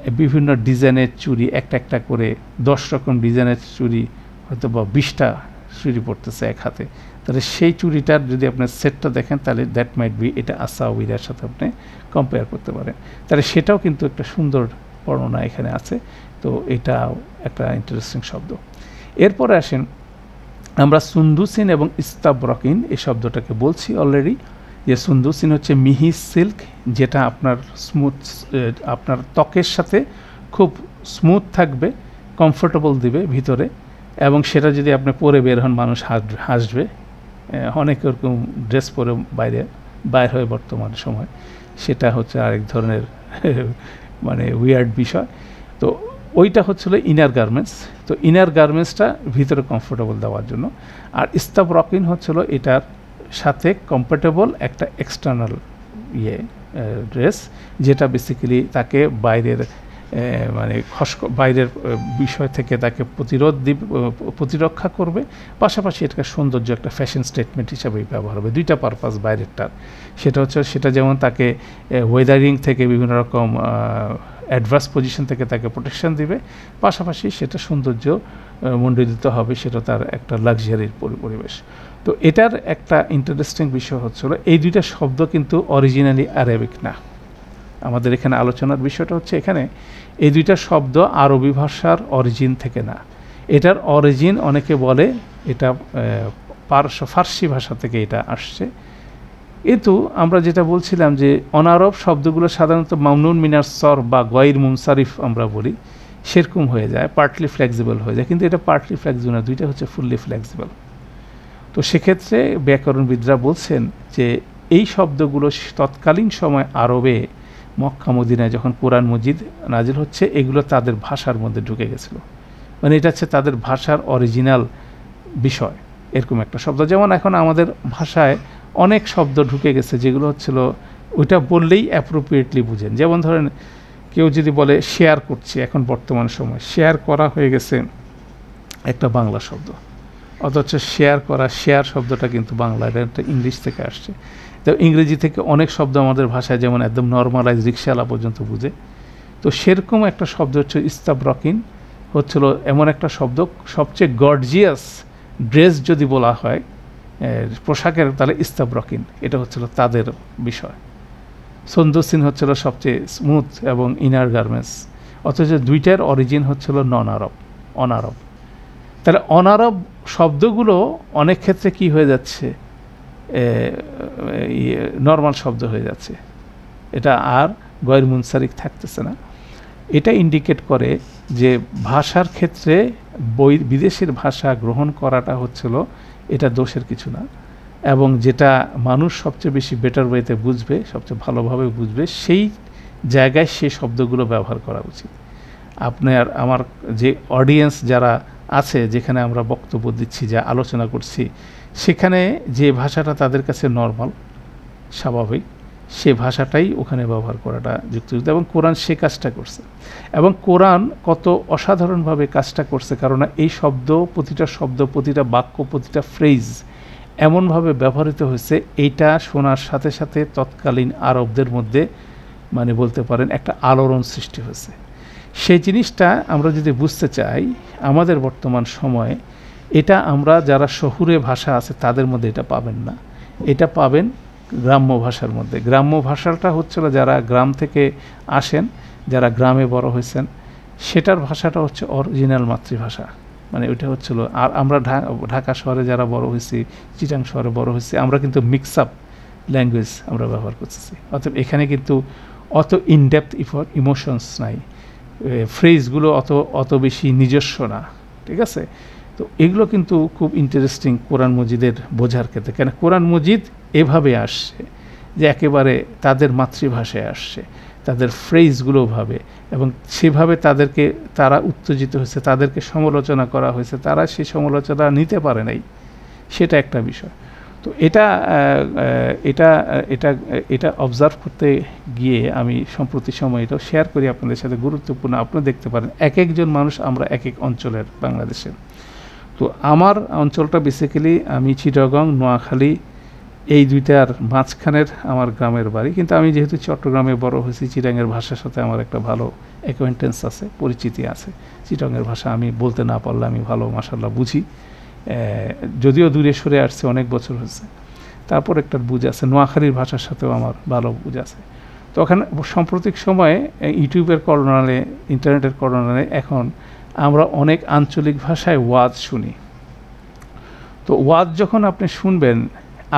বিভিন্ন ডিজাইনের চুরি, একটা একটা করে দশ রকম ডিজাইনের চুরি, হয়তো বা বিশটা চুরি পড়তেছে এক হাতে। তাহলে সেই চুরিটার যদি আপনার সেটটা দেখেন, তাহলে দ্যাট মাইট বি এটা আসা উইরার সাথে আপনি কম্পেয়ার করতে পারেন। তাহলে সেটাও কিন্তু একটা সুন্দর বর্ণনা এখানে আছে। তো এটাও একটা ইন্টারেস্টিং শব্দ। এরপরে আসেন, আমরা সুন্দুসিন এবং ইস্তাবরকিন এই শব্দটাকে বলছি অলরেডি যে সুন্দুসিন হচ্ছে মিহি সিল্ক যেটা আপনার স্মুথ আপনার ত্বকের সাথে খুব স্মুথ থাকবে কমফোর্টেবল দিবে ভিতরে। এবং সেটা যদি আপনি পরে বের হন, মানুষ হাসবে। অনেক রকম ড্রেস পরে বাইরে, বাইর হয় বর্তমান সময়। সেটা হচ্ছে আরেক ধরনের মানে উইয়ার্ড বিষয়। তো ওইটা হচ্ছিল ইনার গার্মেন্টস তো ইনার গার্মেন্টসটা ভিতরে কমফোর্টেবল দেওয়ার জন্য। আর ইস্তাব রকিন হচ্ছিল এটার সাথে কম্ফোর্টেবল একটা এক্সটার্নাল ইয়ে ড্রেস যেটা বেসিক্যালি তাকে বাইরের মানে খস বাইরের বিষয় থেকে তাকে প্রতিরোধ দিব প্রতিরক্ষা করবে। পাশাপাশি এটা সৌন্দর্য একটা ফ্যাশন স্টেটমেন্ট হিসাবেই ব্যবহার হবে। দুইটা পারপাস বাইরেরটার। সেটা হচ্ছে, সেটা যেমন তাকে ওয়েদারিং থেকে বিভিন্ন রকম অ্যাডভার্স পজিশন থেকে তাকে প্রোটেকশন দিবে। পাশাপাশি সেটা সৌন্দর্য মণ্ডিত হবে, সেটা তার একটা লাক্সারির পরিবেশ। তো এটার একটা ইন্টারেস্টিং বিষয় হচ্ছিল, এই দুইটা শব্দ কিন্তু অরিজিনালি অ্যারাবিক না। আমাদের এখানে আলোচনার বিষয়টা হচ্ছে এখানে, এই দুইটা শব্দ আরবি ভাষার অরিজিন থেকে না। এটার অরিজিন অনেকে বলে এটা পার্শ্ব ফার্সি ভাষা থেকে এটা আসছে। কিন্তু আমরা যেটা বলছিলাম যে, অনারব শব্দগুলো সাধারণত মামনুন মিনার সর বা গয়ের মুমসারিফ আমরা বলি, সেরকম হয়ে যায় পার্টলি ফ্লেক্সিবল হয়ে যায়। কিন্তু এটা পার্টলি ফ্লেক্সিবল না, দুইটা হচ্ছে ফুললি ফ্লেক্সিবল তো সেক্ষেত্রে ব্যাকরণবিদরা বলছেন যে এই শব্দগুলো তৎকালীন সময় আরবে মক্কা মদিনায় যখন কোরআন মজিদ নাজিল হচ্ছে, এগুলো তাদের ভাষার মধ্যে ঢুকে গেছিল। মানে এটা হচ্ছে তাদের ভাষার অরিজিনাল বিষয়, এরকম একটা শব্দ। যেমন এখন আমাদের ভাষায় অনেক শব্দ ঢুকে গেছে, যেগুলো হচ্ছিল, ওইটা বললেই অ্যাপ্রোপ্রিয়েটলি বুঝেন। যেমন ধরেন, কেউ যদি বলে, শেয়ার করছি এখন বর্তমান সময়। শেয়ার করা হয়ে গেছে একটা বাংলা শব্দ। অথচ শেয়ার করা শেয়ার শব্দটা কিন্তু বাংলা এটা ইংলিশ থেকে আসছে। তো ইংরেজি থেকে অনেক শব্দ আমাদের ভাষায় যেমন একদম নর্মালাইজ রিক্সাওয়ালা পর্যন্ত বুঝে। তো সেরকম একটা শব্দ হচ্ছে ইস্তাব্রকিন হচ্ছিল এমন একটা শব্দ, সবচেয়ে গর্জিয়াস ড্রেস যদি বলা হয় পোশাকের তাহলে ইস্তাব্রকিন এটা হচ্ছিল তাদের বিষয়। সন্দোসিন হচ্ছিল সবচেয়ে স্মুথ এবং ইনার গার্মেন্টস অথচ দুইটার অরিজিন হচ্ছিল নন আরব অনারব। তাহলে অনারব শব্দগুলো অনেক ক্ষেত্রে কি হয়ে যাচ্ছে? নর্মাল শব্দ হয়ে যাচ্ছে। এটা আর গয়ের মুনসারিক থাকতেছে না। এটা ইন্ডিকেট করে যে ভাষার ক্ষেত্রে বই, বিদেশের ভাষা গ্রহণ করাটা হচ্ছিল এটা দোষের কিছু না। এবং যেটা মানুষ সবচেয়ে বেশি বেটার ওয়েতে বুঝবে, সবচেয়ে ভালোভাবে বুঝবে, সেই জায়গায় সেই শব্দগুলো ব্যবহার করা উচিত। আপনার আমার যে অডিয়েন্স যারা আছে যেখানে আমরা বক্তব্য দিচ্ছি, যা আলোচনা করছি, সেখানে যে ভাষাটা তাদের কাছে নর্মাল স্বাভাবিক, সে ভাষাটাই ওখানে ব্যবহার করাটা যুক্তিযুক্ত এবং কোরআন সে কাজটা করছে। এবং কোরআন কত অসাধারণভাবে কাজটা করছে কারণ এই শব্দ, প্রতিটা শব্দ, প্রতিটা বাক্য, প্রতিটা ফ্রেজ এমনভাবে ব্যবহৃত হয়েছে, এইটা শোনার সাথে সাথে তৎকালীন আরবদের মধ্যে মানে বলতে পারেন, একটা আলোড়ন সৃষ্টি হয়েছে। সেই জিনিসটা আমরা যদি বুঝতে চাই, আমাদের বর্তমান সময়ে এটা আমরা যারা শহুরে ভাষা আছে তাদের মধ্যে এটা পাবেন না। এটা পাবেন গ্রাম্য ভাষার মধ্যে। গ্রাম্য ভাষাটা হচ্ছিল যারা গ্রাম থেকে আসেন, যারা গ্রামে বড় হয়েছেন, সেটার ভাষাটা হচ্ছে অরিজিনাল মাতৃভাষা। মানে ওইটা হচ্ছিল আর আমরা ঢাকা শহরে যারা বড় হয়েছি, চিটাং শহরে বড় হয়েছি, আমরা কিন্তু মিক্স আপ ল্যাঙ্গুয়েজ আমরা ব্যবহার করতেছি। অতএব এখানে কিন্তু অত ইনডেপথ ইফর ইমোশনস নাই। ফ্রেজগুলো অত অত বেশি নিজস্ব না, ঠিক আছে? তো এগুলো কিন্তু খুব ইন্টারেস্টিং কোরআন মজিদের বোঝার ক্ষেত্রে, কেন কোরআন মজিদ এভাবে আসছে যে একেবারে তাদের মাতৃভাষায় আসছে, তাদের ফ্রেজগুলো ভাবে এবং সেভাবে তাদেরকে, তারা উত্তেজিত হয়েছে, তাদেরকে সমালোচনা করা হয়েছে, তারা সেই সমালোচনা নিতে পারে নাই, সেটা একটা বিষয়। তো এটা এটা এটা এটা অবজার্ভ করতে গিয়ে আমি সম্প্রতি সময় এটাও শেয়ার করি আপনাদের সাথে, গুরুত্বপূর্ণ। আপনি দেখতে পারেন, এক একজন মানুষ আমরা এক এক অঞ্চলের বাংলাদেশের। তো আমার অঞ্চলটা বেসিক্যালি আমি চিটাগং, নোয়াখালী, এই দুইটার মাঝখানের আমার গ্রামের বাড়ি। কিন্তু আমি যেহেতু চট্টগ্রামে বড় হয়েছি চিটাঙের ভাষার সাথে আমার একটা ভালো অ্যাকোয়েন্টেন্স আছে, পরিচিতি আছে। চিটাঙের ভাষা আমি বলতে না পারলে আমি ভালো মাসাল্লাহ বুঝি। যদিও দূরে সরে আসছে, অনেক বছর হয়েছে। তারপর একটা বুঝ আছে, নোয়াখালীর ভাষার সাথেও আমার ভালো বুঝ আছে। তো ওখানে সাম্প্রতিক সময়ে ইউটিউবের করোনালে, ইন্টারনেটের করোনালে এখন আমরা অনেক আঞ্চলিক ভাষায় ওয়াজ শুনি। তো ওয়াজ যখন আপনি শুনবেন,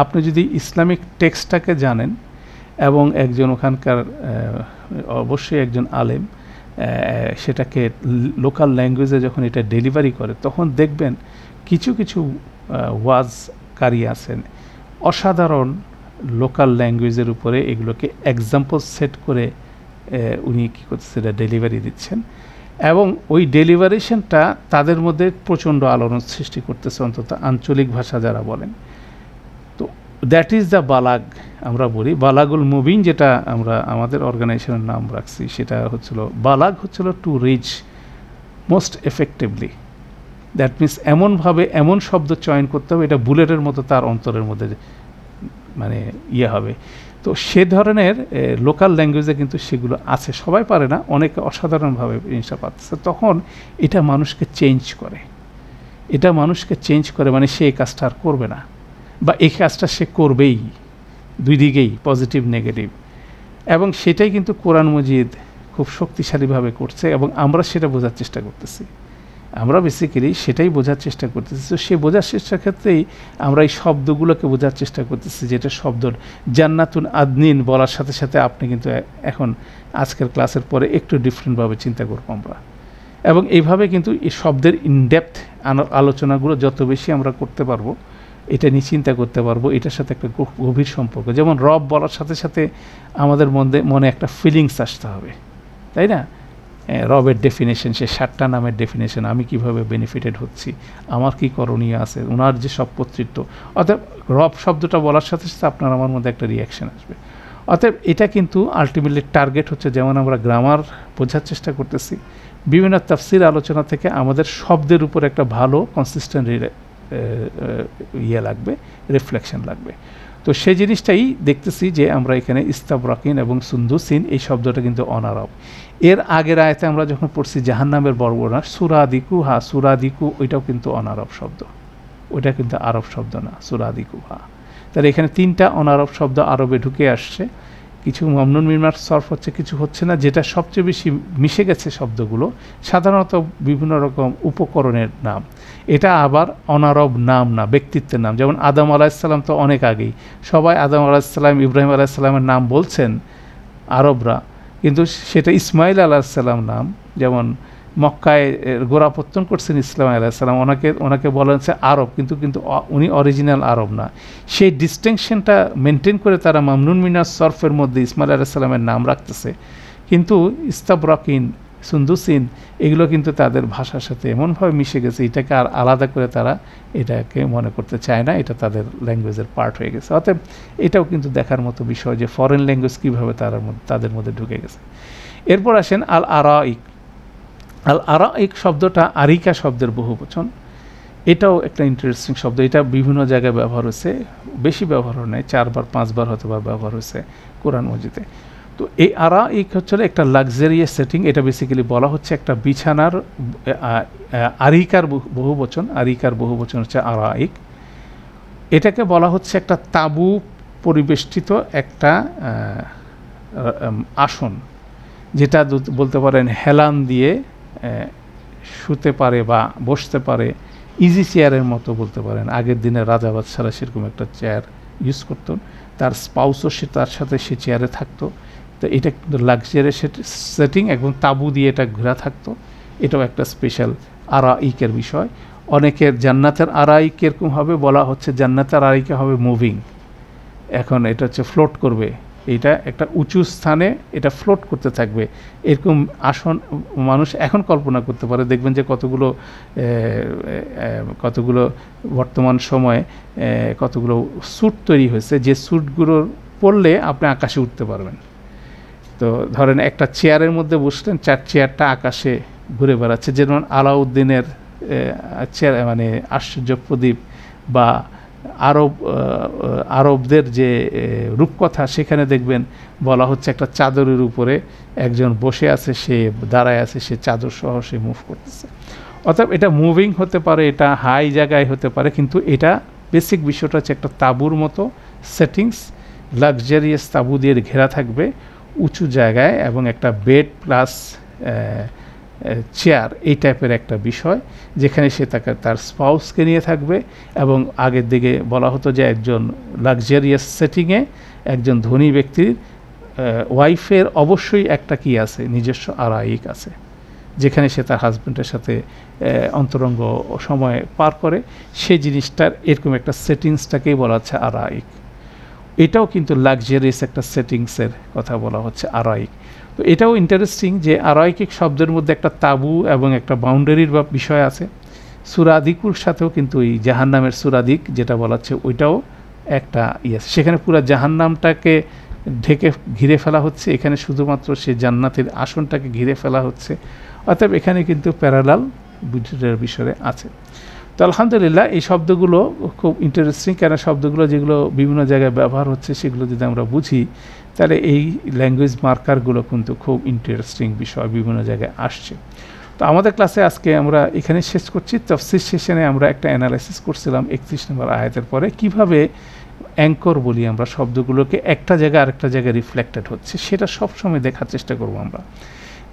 আপনি যদি ইসলামিক টেক্সটটাকে জানেন এবং একজন ওখানকার অবশ্যই একজন আলেম সেটাকে লোকাল ল্যাঙ্গুয়েজে যখন এটা ডেলিভারি করে, তখন দেখবেন কিছু কিছু ওয়াজকারী আছেন। অসাধারণ লোকাল ল্যাঙ্গুয়েজের উপরে এগুলোকে এক্সাম্পল সেট করে উনি কী করছে এটা ডেলিভারি দিচ্ছেন। এবং ওই ডেলিভারেশনটা তাদের মধ্যে প্রচণ্ড আলোড়ন সৃষ্টি করতেছে, অন্তত আঞ্চলিক ভাষা যারা বলেন। তো দ্যাট ইজ দ্য বালাগ আমরা বলি। বালাগুল মুবিন যেটা আমরা, আমাদের অর্গানাইজেশনের নাম রাখছি, সেটা হচ্ছিল বালাগ হচ্ছিল to reach most effectively that means এমনভাবে এমন শব্দ চয়ন করতে হবে, এটা বুলেটের মতো তার অন্তরের মধ্যে মানে ইয়ে হবে। তো সে ধরনের লোকাল ল্যাঙ্গুয়েজে কিন্তু সেগুলো আছে। সবাই পারে না, অনেকে অসাধারণভাবে জিনিসটা পাচ্ছে তখন এটা মানুষকে চেঞ্জ করে। এটা মানুষকে চেঞ্জ করে মানে সে এই কাজটা আর করবে না। বা এই কাজটা সে করবেই, দুই দিকেই পজিটিভ নেগেটিভ এবং সেটাই কিন্তু কোরআন মজিদ খুব শক্তিশালীভাবে করছে এবং আমরা সেটা বোঝার চেষ্টা করতেছি। আমরা বেসিক্যালি সেটাই বোঝার চেষ্টা করতেছি। তো সে বোঝার চেষ্টার ক্ষেত্রেই আমরা এই শব্দগুলোকে বোঝার চেষ্টা করতেছি, যেটা শব্দ জান্নাতুন আদনিন বলার সাথে সাথে আপনি কিন্তু এখন আজকের ক্লাসের পরে একটু ডিফারেন্টভাবে চিন্তা করব আমরা। এবং এইভাবে কিন্তু এই শব্দের ইনডেপথ আলোচনাগুলো যত বেশি আমরা করতে পারব, এটা নিয়ে চিন্তা করতে পারব, এটার সাথে একটা গভীর সম্পর্ক। যেমন রব বলার সাথে সাথে আমাদের মধ্যে মনে একটা ফিলিংস আসতে হবে, তাই না? রবের ডেফিনেশন সে সাতটা নামের ডেফিনেশন আমি কীভাবে বেনিফিটেড হচ্ছি, আমার কি করণীয় আছে ওনার যে সব কর্তৃত্ব। অর্থাৎ রব শব্দটা বলার সাথে সাথে আপনার আমার মধ্যে একটা রিয়াকশান আসবে। অতএব এটা কিন্তু আলটিমেটলি টার্গেট হচ্ছে, যেমন আমরা গ্রামার বোঝার চেষ্টা করতেছি, বিভিন্ন তাফসির আলোচনা থেকে আমাদের শব্দের উপর একটা ভালো কনসিস্টেন্ট ইয়ে লাগবে রিফ্লেকশন লাগবে। তো সেই জিনিসটাই দেখতেছি যে আমরা এখানে ইস্তাবরাকিন এবং সুন্দুসিন, এই শব্দটা কিন্তু অনারব। এর আগের আয়তে আমরা যখন পড়ছি জাহান্নামের বর্বনা সুরাদিকু হা সুরাদিকু, ওইটাও কিন্তু অনারব শব্দ। ওইটা কিন্তু আরব শব্দ না সুরাদিকু হা তাহলে এখানে তিনটা অনারব শব্দ আরবে ঢুকে আসছে। কিছু মমনুন মিমার সর্ফ হচ্ছে, কিছু হচ্ছে না, যেটা সবচেয়ে বেশি মিশে গেছে শব্দগুলো, সাধারণত বিভিন্ন রকম উপকরণের নাম। এটা আবার অনারব নাম না, ব্যক্তিত্বের নাম। যেমন আদম আলাহিসাল্লাম তো অনেক আগেই। সবাই আদম আলাহিসাল্লাম ইব্রাহিম আলাহিসাল্লামের নাম বলছেন আরবরা। কিন্তু সেটা ইসমাইল আলাহিসাল্লাম নাম। যেমন মক্কায় গোড়াপত্তন করছেন ইসলাম আলাইসাল্লাম ওনাকে ওনাকে বলা হচ্ছে আরব, কিন্তু কিন্তু উনি অরিজিনাল আরব না। সেই ডিস্টিংশনটা মেনটেন করে তারা মামনুন মিনার সরফের মধ্যে ইসমাইল আলাইসাল্লামের নাম রাখতেছে। কিন্তু ইস্তাবরাকিন, সুন্দুসিন, এগুলো কিন্তু তাদের ভাষার সাথে এমনভাবে মিশে গেছে, এটাকে আর আলাদা করে তারা এটাকে মনে করতে চায় না, এটা তাদের ল্যাঙ্গুয়েজের পার্ট হয়ে গেছে। অতএব এটাও কিন্তু দেখার মতো বিষয় যে ফরেন ল্যাঙ্গুয়েজ কীভাবে তারা তাদের মধ্যে ঢুকে গেছে। এরপর আসেন আল আরাইক আল আরাইক শব্দটা আরিকা শব্দের বহু বচন। এটাও একটা ইন্টারেস্টিং শব্দ। এটা বিভিন্ন জায়গায় ব্যবহার হয়েছে। বেশি ব্যবহার নাই। চারবার, পাঁচবার হয়তো বা ব্যবহার হয়েছে কোরআন মসজিদে তো এই আরা এই হচ্ছে একটা লাক্সারিয়াস সেটিং এটা বেসিক্যালি বলা হচ্ছে একটা বিছানার আরিকার বহু বচন। আরিকার বহু বচন হচ্ছে আরাইক। এটাকে বলা হচ্ছে একটা তাবু পরিবেষ্টিত একটা আসন। যেটা বলতে পারেন হেলান দিয়ে শুতে পারে বা বসতে পারে ইজি চেয়ারের মতো বলতে পারেন। আগের দিনে রাজা বাদশারা সেরকম একটা চেয়ার ইউজ করতেন তার স্পাউসও সে তার সাথে সে চেয়ারে থাকতো। তো এটা কিন্তু লাক্সারি সেটিং এবং তাবু দিয়ে এটা ঘোরা থাকতো। এটাও একটা স্পেশাল আরাইকের বিষয়। অনেকের জান্নাতের আরাইক এরকম হবে বলা হচ্ছে, জান্নাতের আরাইকে হবে মুভিং এখন এটা হচ্ছে ফ্লোট করবে। এটা একটা উঁচু স্থানে এটা ফ্লোট করতে থাকবে। এরকম আসন মানুষ এখন কল্পনা করতে পারে। দেখবেন যে কতগুলো কতগুলো বর্তমান সময়ে কতগুলো স্যুট তৈরি হয়েছে। যে স্যুটগুলো পরলে আপনি আকাশে উঠতে পারবেন। তো ধরেন একটা চেয়ারের মধ্যে বসলেন, চার চেয়ারটা আকাশে ঘুরে বেড়াচ্ছে। যেমন আলাউদ্দিনের চেয়ার মানে আশ্চর্য প্রদীপ বা আরব আরবদের যে রূপকথা সেখানে দেখবেন বলা হচ্ছে একটা চাদরের উপরে একজন বসে আছে, সে দাঁড়ায় আছে, সে চাদর সহ সে মুভ করতেছে। অর্থাৎ এটা মুভিং হতে পারে, এটা হাই জায়গায় হতে পারে, কিন্তু এটা বেসিক বিষয়টা হচ্ছে একটা তাঁবুর মতো সেটিংস লাক্সারিয়াস তাঁবু দিয়ে ঘেরা থাকবে, উঁচু জায়গায় এবং একটা বেড প্লাস চেয়ার এই টাইপের একটা বিষয়, যেখানে সে তাকে, তার স্পাউসকে নিয়ে থাকবে এবং আগের দিকে বলা হতো যে একজন লাক্সারিয়াস সেটিংয়ে একজন ধনী ব্যক্তির ওয়াইফের অবশ্যই একটা কি আছে, নিজস্ব আরাইক আছে, যেখানে সে তার হাজব্যান্ডের সাথে অন্তরঙ্গ সময় পার করে সেই জিনিসটার এরকম একটা সেটিংসটাকেই বলা হচ্ছে আরাইক এটাও কিন্তু লাক্সারিয়াস একটা সেটিংসের কথা বলা হচ্ছে আরাইক তো এটাও ইন্টারেস্টিং যে আরাইকিক শব্দের মধ্যে একটা তাবু এবং একটা বাউন্ডারির বা বিষয় আছে। সুরাদিকুর সাথেও কিন্তু এই জাহান্নামের সুরাদিক যেটা বলা হচ্ছে, ওইটাও একটা ইয়ে সেখানে পুরো জাহান্নামটাকে ঢেকে ঘিরে ফেলা হচ্ছে। এখানে শুধুমাত্র সে জান্নাতের আসনটাকে ঘিরে ফেলা হচ্ছে। অতএব এখানে কিন্তু প্যারালাল বুঝের বিষয়ে আছে। তো আলহামদুলিল্লাহ, এই শব্দগুলো খুব ইন্টারেস্টিং কেন শব্দগুলো যেগুলো বিভিন্ন জায়গায় ব্যবহার হচ্ছে, সেগুলো যদি আমরা বুঝি তাহলে এই ল্যাঙ্গুয়েজ মার্কারগুলো কিন্তু খুব ইন্টারেস্টিং বিষয় বিভিন্ন জায়গায় আসছে। তো আমাদের ক্লাসে আজকে আমরা এখানে শেষ করছি। তফসির সেশনে আমরা একটা অ্যানালাইসিস করছিলাম একত্রিশ নম্বর আয়াতের পরে। কীভাবে অ্যাঙ্কর বলি আমরা শব্দগুলোকে? একটা জায়গায় আরেকটা জায়গায় রিফ্লেক্টেড হচ্ছে। সেটা সবসময় দেখার চেষ্টা করব আমরা।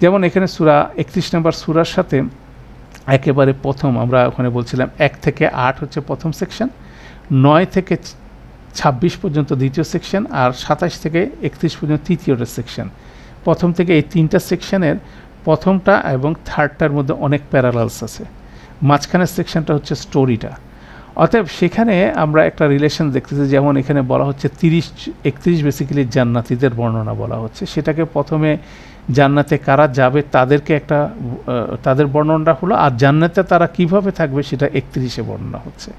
যেমন এখানে সুরা, একত্রিশ নম্বর সুরার সাথে একেবারে প্রথম আমরা ওখানে বলছিলাম এক থেকে আট হচ্ছে প্রথম সেকশন নয় থেকে ছাব্বিশ পর্যন্ত দ্বিতীয় সেকশন আর সাতাশ থেকে একত্রিশ পর্যন্ত তৃতীয়টা সেকশন। প্রথম থেকে এই তিনটা সেকশনের প্রথমটা এবং থার্ডটার মধ্যে অনেক প্যারালালস আছে। মাঝখানের সেকশনটা হচ্ছে স্টোরিটা অতএব সেখানে আমরা একটা রিলেশন দেখতেছি, যেমন এখানে বলা হচ্ছে তিরিশ, একত্রিশ বেসিক্যালি জান্নাতিদের বর্ণনা বলা হচ্ছে। সেটাকে প্রথমে জান্নাতে কারা যাবে, তাদেরকে একটা তাদের বর্ণনা হলো, আর জান্নাতে তারা কীভাবে থাকবে সেটা একত্রিশে বর্ণনা হচ্ছে।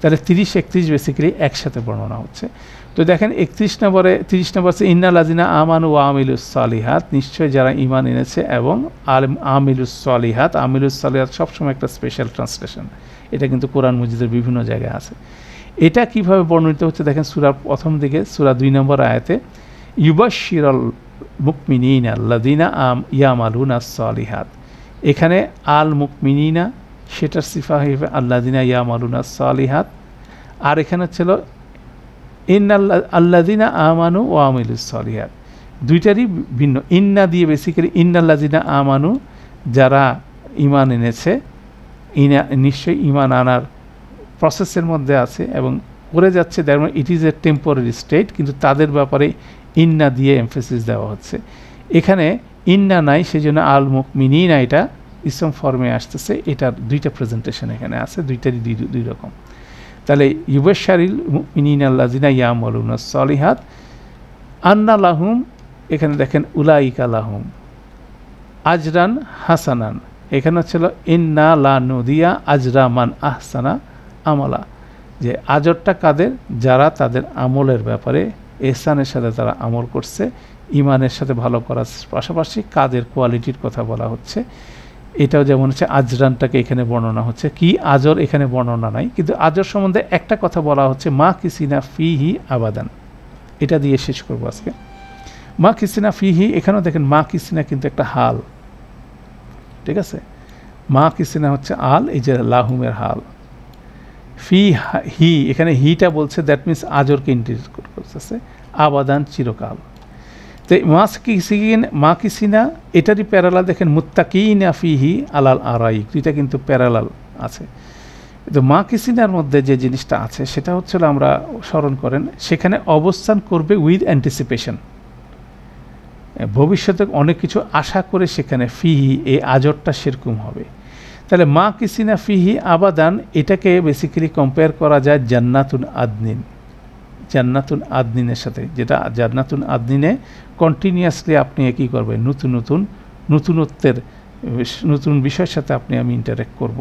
তাহলে তিরিশ, একত্রিশ বেসিক্যালি একসাথে বর্ণনা হচ্ছে। তো দেখেন একত্রিশ নম্বরে, তিরিশ নম্বর হচ্ছে, ইন্না লাজিনা আমানু আমিলুস সালিহাত। নিশ্চয় যারা ইমান এনেছে এবং আল আমিলুস সালিহাত আমিলুস সালিহাত সবসময় একটা স্পেশাল ট্রান্সলেশন এটা কিন্তু কোরআন মসজিদের বিভিন্ন জায়গায় আছে। এটা কীভাবে বর্ণিত হচ্ছে? দেখেন সুরার প্রথম দিকে, সুরা দুই নম্বর আয়াতে ইউবাশিরল মুকমিনা আল্লাদিনা আম ইয়াম আলুনা সালিহাত। এখানে আল মুকমিনা সেটার সিফা হিসেবে আল্লাদিনা ইয়াম আলুনা সালিহাত। আর এখানে ছিল ইন আল্লাদিনা আমানু ও আমিলুস সালিহাত। দুইটারই ভিন্ন। ইন্না দিয়ে বেসিক্যালি ইন্নাল্লাদিনা আমানু, যারা ইমান এনেছে, ইনা, নিশ্চয়ই ইমান আনার প্রসেসের মধ্যে আছে এবং করে যাচ্ছে there it is a temporary state কিন্তু তাদের ব্যাপারে ইন্না দিয়ে এমফেসিস দেওয়া হচ্ছে। এখানে ইন্না নাই সেই জন্য আল মুখ মিনিনা এটা ইসম ফর্মে আসতেছে, এটার দুইটা প্রেজেন্টেশন এখানে আছে, দুইটারই দুই রকম। তাহলে ইউবেশারিল মিনিন আল্লাজিনা ইয়াম সলিহাত আন্না লাহুম এখানে দেখেন, উলাইকা লাহুম আজরান হাসানান এখানে ছিল ইন্না লা নদিয়া আজরা মান আহসানা আমলা যে আজরটা কাদের? যারা তাদের আমলের ব্যাপারে এহসানের সাথে তারা আমল করছে, ইমানের সাথে ভালো করার পাশাপাশি কাদের কোয়ালিটির কথা বলা হচ্ছে। এটাও যেমন হচ্ছে, আজরানটাকে এখানে বর্ণনা হচ্ছে। কি আজর এখানে বর্ণনা নাই, কিন্তু আজর সম্বন্ধে একটা কথা বলা হচ্ছে, মা কিসিনা ফিহি আবাদান। এটা দিয়ে শেষ করব আজকে। মা কিসিনা ফিহি, এখানেও দেখেন মা কিসিনা কিন্তু একটা হাল। ঠিক আছে? মা কিসিনা হচ্ছে আল, এই যে লাহুমের হাল। ফি হি এখানে হিটা বলছে দ্যাট মিনস আজরকে ইন্ট্রোডিউস করতেছে। আবাদান চিরকাল। তো মা কিসিন মা কিসিনা এটারই প্যারালাল দেখেন, মুত্তাকিনা ফিহি আলাল আরাই, দুইটা কিন্তু প্যারালাল আছে। তো মা কিসিনার মধ্যে যে জিনিসটা আছে, সেটা হচ্ছে আমরা স্মরণ করেন, সেখানে অবস্থান করবে উইথ অ্যান্টিসিপেশন ভবিষ্যতে অনেক কিছু আশা করে সেখানে ফিহি, এই আজরটা সেরকম হবে। তাহলে মা কিসিনা ফিহি আবাদান, এটাকে বেসিক্যালি কম্পেয়ার করা যায় জান্নাতুন আদনিন। জান্নাতুন আদনিনের সাথে, যেটা জান্নাতুন আদনিনে কন্টিনিউয়াসলি আপনি কী করবেন, নতুন নতুন, নতুনত্বের, নতুন বিষয়ের সাথে আপনি আমি ইন্টারেক্ট করব।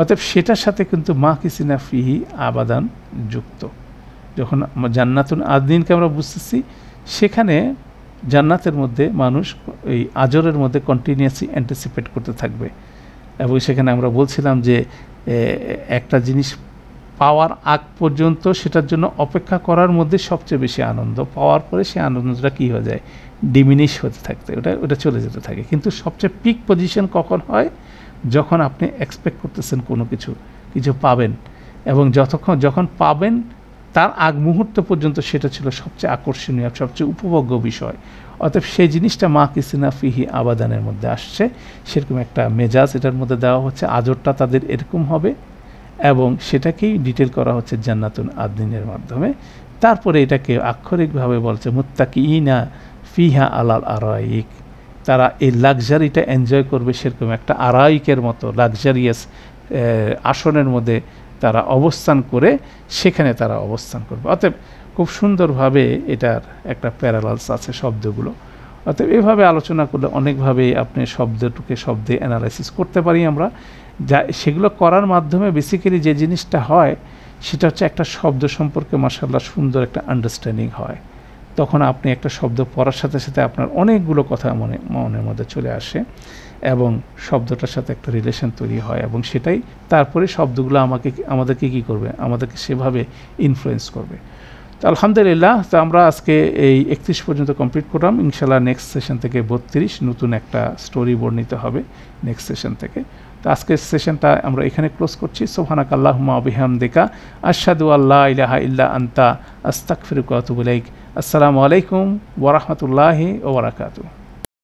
অতএব সেটার সাথে কিন্তু মা কিসিনা ফিহি আবাদান যুক্ত। যখন জান্নাতুন আদনিনকে আমরা বুঝতেছি, সেখানে জান্নাতের মধ্যে মানুষ এই আজরের মধ্যে কন্টিনিউয়াসলি অ্যান্টিসিপেট করতে থাকবে। এবং সেখানে আমরা বলছিলাম যে একটা জিনিস পাওয়ার আগ পর্যন্ত সেটার জন্য অপেক্ষা করার মধ্যে সবচেয়ে বেশি আনন্দ। পাওয়ার পরে সেই আনন্দটা কী হয়ে যায়? ডিমিনিশ হতে থাকতে ওটা ওটা চলে যেতে থাকে। কিন্তু সবচেয়ে পিক পজিশন কখন হয়? যখন আপনি এক্সপেক্ট করতেছেন কোনো কিছু কিছু পাবেন। এবং যতক্ষণ, যখন পাবেন, তার আগ মুহূর্ত পর্যন্ত সেটা ছিল সবচেয়ে আকর্ষণীয়, সবচেয়ে উপভোগ্য বিষয়। অতএব সেই জিনিসটা মা কিসিনা ফিহি আবাদানের মধ্যে আসছে। সেরকম একটা মেজাজ এটার মধ্যে দেওয়া হচ্ছে। আজরটা তাদের এরকম হবে। এবং সেটাকেই ডিটেল করা হচ্ছে জান্নাতুন আদিনের মাধ্যমে। তারপরে এটাকে আক্ষরিকভাবে বলছে মুত্তাকি ইনা ফিহা আলাল আরাইক। তারা এই লাক্সারিটা এনজয় করবে সেরকম একটা আরাইকের মতো, লাক্সারিয়াস আসনের মধ্যে তারা অবস্থান করে সেখানে তারা অবস্থান করবে। অতএব খুব সুন্দরভাবে এটার একটা প্যারালালস আছে শব্দগুলো। অতএব এভাবে আলোচনা করলে অনেকভাবে আপনি শব্দটুকে শব্দে অ্যানালাইসিস করতে পারি আমরা। যা, সেগুলো করার মাধ্যমে বেসিক্যালি যে জিনিসটা হয়, সেটা হচ্ছে একটা শব্দ সম্পর্কে মাসাল্লাহ সুন্দর একটা আন্ডারস্ট্যান্ডিং হয়। তখন আপনি একটা শব্দ পড়ার সাথে সাথে আপনার অনেকগুলো কথা মনে, মনের মধ্যে চলে আসে এবং শব্দটার সাথে একটা রিলেশন তৈরি হয় এবং সেটাই তারপরে শব্দগুলো আমাকে, আমাদেরকে কী করবে? আমাদেরকে সেভাবে ইনফ্লুয়েন্স করবে। তো আলহামদুলিল্লাহ, তো আমরা আজকে এই একত্রিশ পর্যন্ত কমপ্লিট করলাম। ইনশাল্লাহ নেক্সট সেশন থেকে বত্রিশ নতুন একটা স্টোরি বর্ণিত হবে নেক্সট সেশন থেকে। তো আজকের সেশনটা আমরা এখানে ক্লোজ করছি। সোহানাক আল্লাহমা আবিহাম দেখা আশাদু আল্লাহ ইলাহা ইল্লা আন্তা। আস্তাক ফিরুকাতুবুলাইক আসসালামু আলাইকুম ওরহমতুল্লাহি ওবরাকাতু